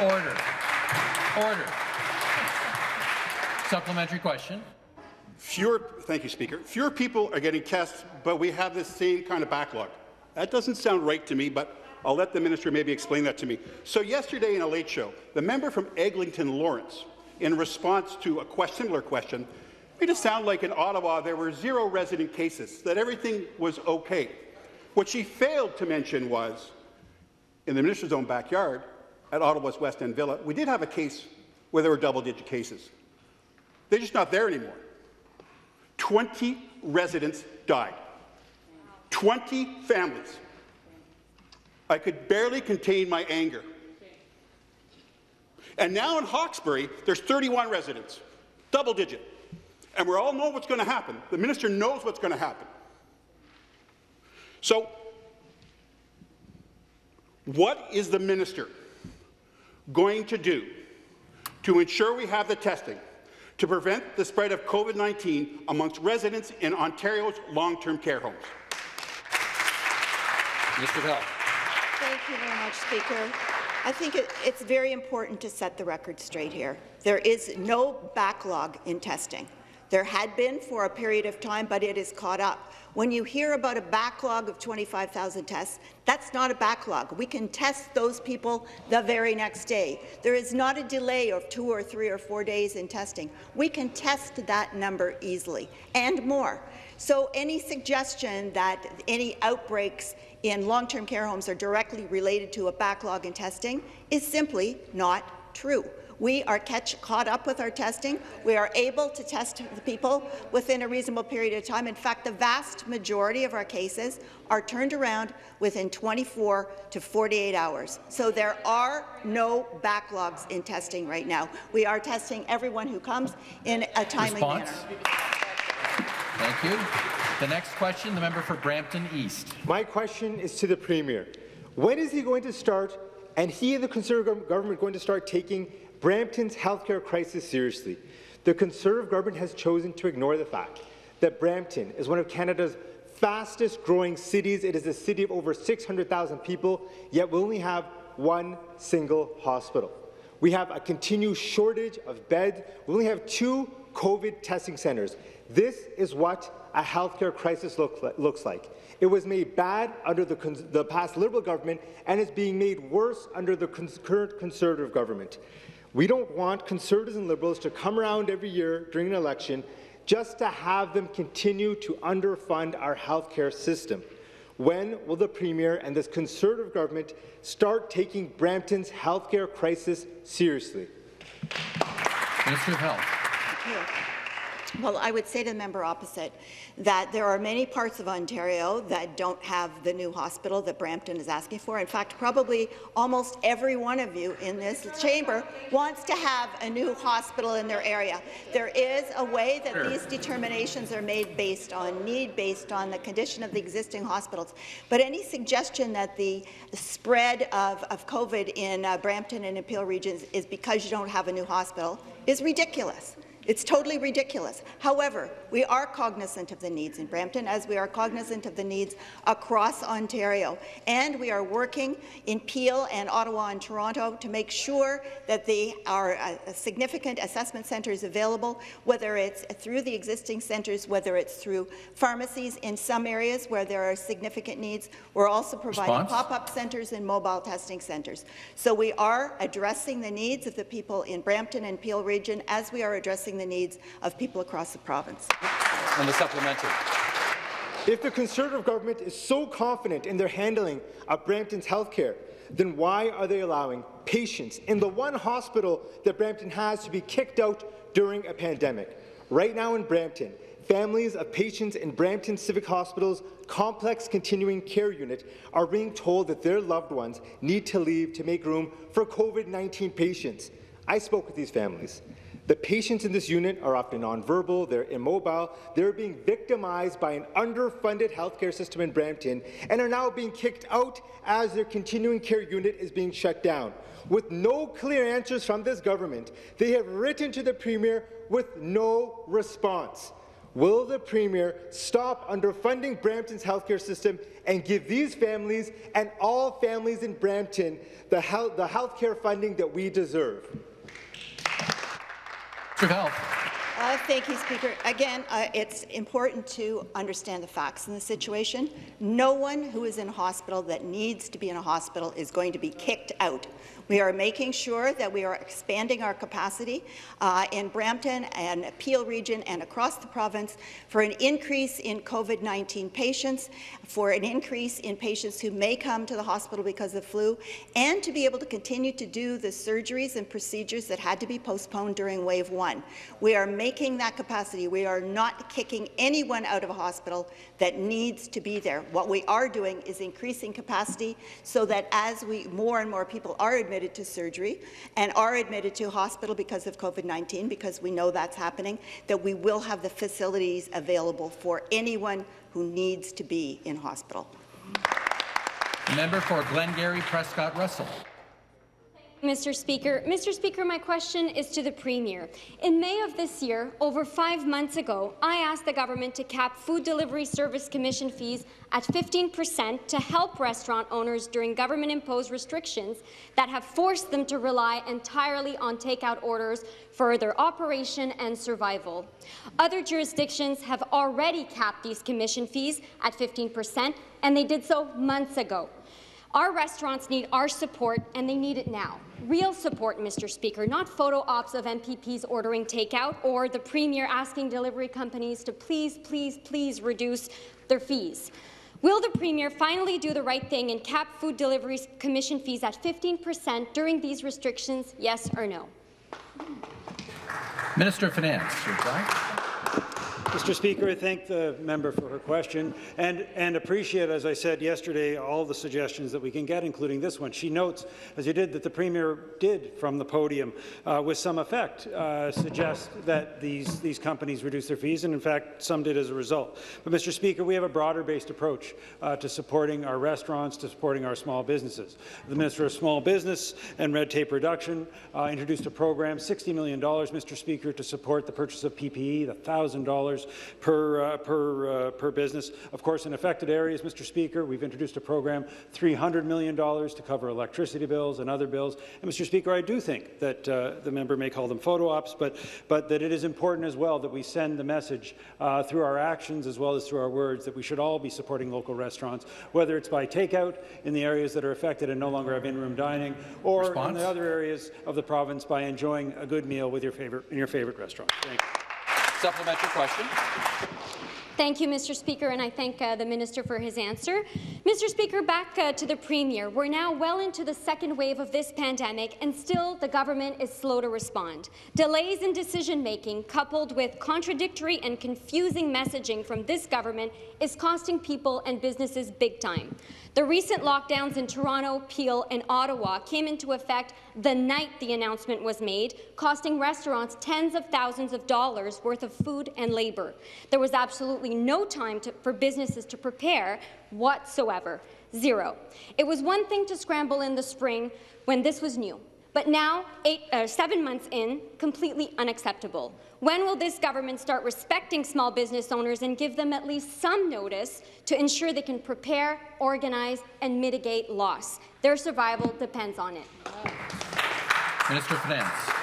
Order. Order. Supplementary question. Fewer, thank you, Speaker. Fewer people are getting tests, but we have this same kind of backlog. That doesn't sound right to me, but I'll let the minister maybe explain that to me. So yesterday in a late show, the member from Eglinton Lawrence, in response to a similar question, made it sound like in Ottawa there were zero resident cases, that everything was okay. What she failed to mention was, in the minister's own backyard, at Ottawa's West End Villa, we did have a case where there were double-digit cases. They're just not there anymore. 20 residents died. 20 families. I could barely contain my anger. And now in Hawkesbury, there's 31 residents, double digit. And we all know what's going to happen. The minister knows what's going to happen. So, what is the minister going to do to ensure we have the testing to prevent the spread of COVID-19 amongst residents in Ontario's long-term care homes? Mr. Bell. Thank you very much, Speaker. I think it, it's very important to set the record straight here. There is no backlog in testing. There had been for a period of time, but it is caught up. When you hear about a backlog of 25,000 tests, that's not a backlog. We can test those people the very next day. There is not a delay of two or three or four days in testing. We can test that number easily and more. So any suggestion that any outbreaks in long-term care homes are directly related to a backlog in testing is simply not true. We are catch, caught up with our testing. We are able to test the people within a reasonable period of time. In fact, the vast majority of our cases are turned around within 24 to 48 hours. So there are no backlogs in testing right now. We are testing everyone who comes in a timely Response? manner. Thank you. The next question, the member for Brampton East. My question is to the Premier. When is he going to start, and he and the Conservative government going to start taking Brampton's healthcare crisis seriously? The Conservative government has chosen to ignore the fact that Brampton is one of Canada's fastest growing cities. It is a city of over 600,000 people, yet we only have one single hospital. We have a continued shortage of beds. We only have two COVID testing centres. This is what a healthcare crisis look, looks like. It was made bad under the, the, past Liberal government and is being made worse under the current Conservative government. We don't want Conservatives and Liberals to come around every year during an election just to have them continue to underfund our healthcare system. When will the Premier and this Conservative government start taking Brampton's healthcare crisis seriously? Minister of Health. Well, I would say to the member opposite that there are many parts of Ontario that don't have the new hospital that Brampton is asking for. In fact, probably almost every one of you in this chamber wants to have a new hospital in their area. There is a way that these determinations are made based on need, based on the condition of the existing hospitals. But any suggestion that the, spread of, of COVID in uh, Brampton and in Peel regions is because you don't have a new hospital is ridiculous. It's totally ridiculous. However, we are cognizant of the needs in Brampton, as we are cognizant of the needs across Ontario. And we are working in Peel and Ottawa and Toronto to make sure that there are uh, significant assessment centres available, whether it's through the existing centres, whether it's through pharmacies in some areas where there are significant needs. We're also providing pop-up centres and mobile testing centres. So we are addressing the needs of the people in Brampton and Peel region as we are addressing the needs of people across the province. And the supplementary. If the Conservative government is so confident in their handling of Brampton's health care, then why are they allowing patients in the one hospital that Brampton has to be kicked out during a pandemic? Right now in Brampton, families of patients in Brampton Civic Hospital's complex continuing care unit are being told that their loved ones need to leave to make room for COVID-19 patients. I spoke with these families. The patients in this unit are often nonverbal, they're immobile, they're being victimized by an underfunded healthcare system in Brampton and are now being kicked out as their continuing care unit is being shut down. With no clear answers from this government, they have written to the Premier with no response. Will the Premier stop underfunding Brampton's healthcare system and give these families and all families in Brampton the, health, the healthcare funding that we deserve? Uh, thank you, Speaker. Again, uh, it's important to understand the facts in the situation. No one who is in a hospital that needs to be in a hospital is going to be kicked out. We are making sure that we are expanding our capacity uh, in Brampton and Peel region and across the province for an increase in COVID-19 patients, for an increase in patients who may come to the hospital because of flu, and to be able to continue to do the surgeries and procedures that had to be postponed during wave one. We are making that capacity. We are not kicking anyone out of a hospital that needs to be there. What we are doing is increasing capacity so that as we more and more people are admitted to surgery and are admitted to hospital because of COVID-19, because we know that's happening, that we will have the facilities available for anyone who needs to be in hospital. Member for Glengarry Prescott Russell. Mr. Speaker. Mr. Speaker, my question is to the Premier. In May of this year, over five months ago, I asked the government to cap food delivery service commission fees at 15 percent to help restaurant owners during government-imposed restrictions that have forced them to rely entirely on takeout orders for their operation and survival. Other jurisdictions have already capped these commission fees at 15 percent, and they did so months ago. Our restaurants need our support, and they need it now. Real support, Mr. Speaker, not photo ops of MPPs ordering takeout or the Premier asking delivery companies to please, please, please reduce their fees. Will the Premier finally do the right thing and cap food delivery commission fees at 15 percent during these restrictions, yes or no? Minister of Finance, reply. Mr. Speaker, I thank the member for her question and, and appreciate, as I said yesterday, all the suggestions that we can get, including this one. She notes, as you did, that the Premier did from the podium, uh, with some effect, uh, suggest that these, these companies reduce their fees, and in fact, some did as a result. But, Mr. Speaker, we have a broader-based approach uh, to supporting our restaurants, to supporting our small businesses. The Minister of Small Business and Red Tape Reduction uh, introduced a program, $60 million, Mr. Speaker, to support the purchase of PPE, the $1,000 per, uh, per, uh, per business. Of course, in affected areas, Mr. Speaker, we've introduced a program, $300 million to cover electricity bills and other bills. And, Mr. Speaker, I do think that uh, the member may call them photo ops, but, but that it is important as well that we send the message uh, through our actions as well as through our words that we should all be supporting local restaurants, whether it's by takeout in the areas that are affected and no longer have in-room dining, or Response? in the other areas of the province by enjoying a good meal with your favorite, in your favorite restaurant. Thank you. Supplementary question. Thank you, Mr. Speaker, and I thank uh, the minister for his answer. Mr. Speaker, back uh, to the Premier. We're now well into the second wave of this pandemic, and still the government is slow to respond. Delays in decision-making, coupled with contradictory and confusing messaging from this government, is costing people and businesses big time. The recent lockdowns in Toronto, Peel, and Ottawa came into effect the night the announcement was made, costing restaurants tens of thousands of dollars worth of food and labour. There was absolutely no time to, for businesses to prepare whatsoever. Zero. It was one thing to scramble in the spring when this was new, but now, eight, uh, seven months in, completely unacceptable. When will this government start respecting small business owners and give them at least some notice to ensure they can prepare, organize, and mitigate loss? Their survival depends on it. Minister of Finance.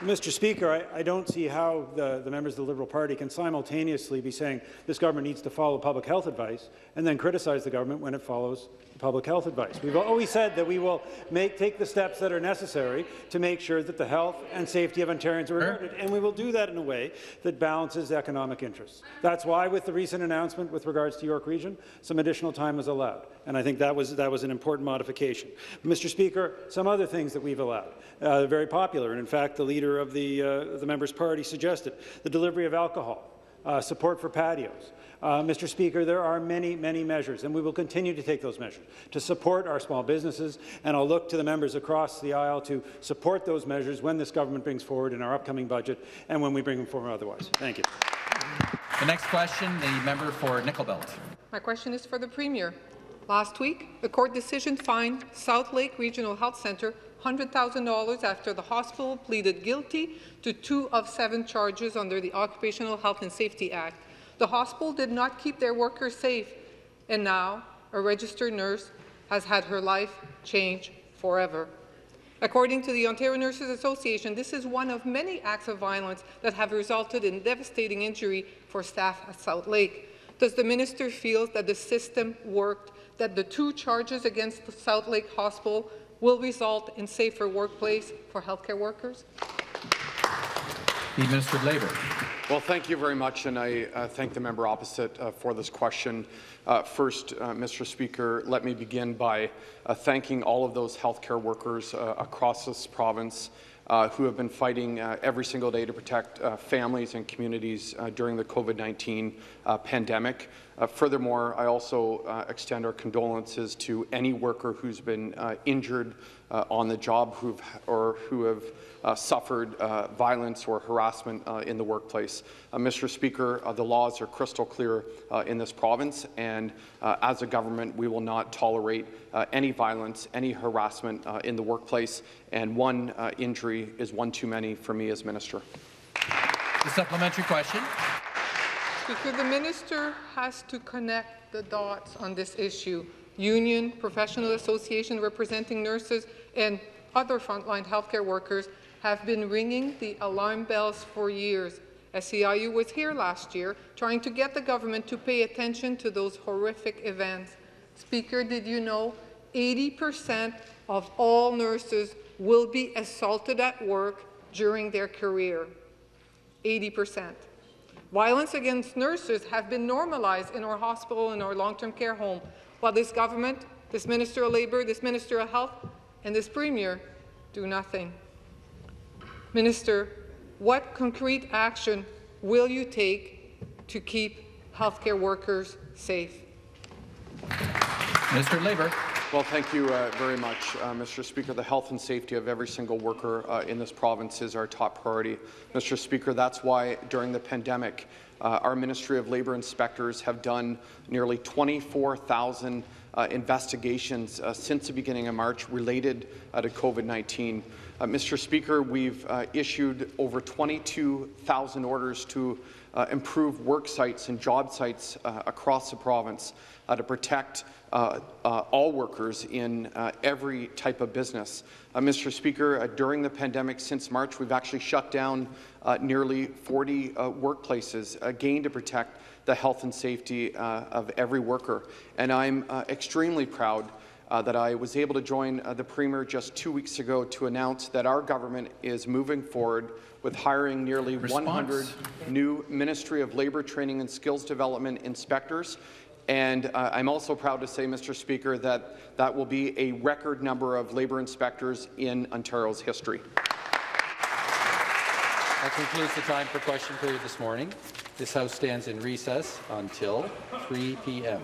Mr. Speaker, I, I, don't see how the, the, members of the Liberal Party can simultaneously be saying this government needs to follow public health advice and then criticize the government when it follows public health advice. We've always said that we will make, take the steps that are necessary to make sure that the health and safety of Ontarians are regarded, and we will do that in a way that balances economic interests. That's why, with the recent announcement with regards to York Region, some additional time was allowed, and I think that was, that was an important modification. Mr. Speaker, some other things that we've allowed, uh, very popular, and in fact, the leader of the, uh, the member's party suggested the delivery of alcohol, uh, support for patios, Uh, Mr. Speaker, there are many, many measures, and we will continue to take those measures to support our small businesses, and I'll look to the members across the aisle to support those measures when this government brings forward in our upcoming budget and when we bring them forward otherwise. Thank you. The next question, the member for Nickel Belt. My question is for the Premier. Last week, a court decision fined South Lake Regional Health Centre $100,000 after the hospital pleaded guilty to two of seven charges under the Occupational Health and Safety Act. The hospital did not keep their workers safe, and now a registered nurse has had her life changed forever. According to the Ontario Nurses Association, this is one of many acts of violence that have resulted in devastating injury for staff at South Lake. Does the minister feel that the system worked, that the two charges against the South Lake Hospital will result in safer workplace for healthcare workers? The Minister of Labour. Well, thank you very much, and I uh, thank the member opposite uh, for this question. Uh, first, uh, Mr. Speaker, let me begin by uh, thanking all of those healthcare workers uh, across this province who have been fighting every single day to protect families and communities during the COVID-19 uh, pandemic. Furthermore, I also extend our condolences to any worker who's been injured on the job or who have suffered uh, violence or harassment uh, in the workplace. Uh, Mr. Speaker, uh, the laws are crystal clear uh, in this province, and uh, as a government, we will not tolerate uh, any violence, any harassment uh, in the workplace, and one uh, injury is one too many for me as minister. The supplementary question. Speaker, the minister has to connect the dots on this issue. Union, professional association representing nurses, and other frontline healthcare workers have been ringing the alarm bells for years. SEIU was here last year trying to get the government to pay attention to those horrific events. Speaker, did you know 80% of all nurses will be assaulted at work during their career? 80%. Violence against nurses have been normalized in our hospital and our long-term care home, while this government, this Minister of Labour, this Minister of Health, and this Premier do nothing. Minister, what concrete action will you take to keep healthcare workers safe? Minister of Labour. Well, thank you uh, very much, uh, Mr. Speaker. The health and safety of every single worker uh, in this province is our top priority. Mr. Speaker, that's why during the pandemic, uh, our Ministry of Labour inspectors have done nearly 24,000 uh, investigations uh, since the beginning of March related to COVID-19. Uh, Mr. Speaker, we've uh, issued over 22,000 orders to uh, improve work sites and job sites across the province to protect uh, uh, all workers in uh, every type of business. Mr. Speaker, during the pandemic since March, we've actually shut down nearly 40 workplaces, again to protect the health and safety of every worker. And I'm extremely proud uh, that I was able to join uh, the Premier just two weeks ago to announce that our government is moving forward with hiring nearly Response. 100 new Ministry of Labour Training and Skills Development inspectors and uh, I'm also proud to say, Mr. Speaker, that that will be a record number of labour inspectors in Ontario's history. That concludes the time for question period this morning. This House stands in recess until 3 p.m.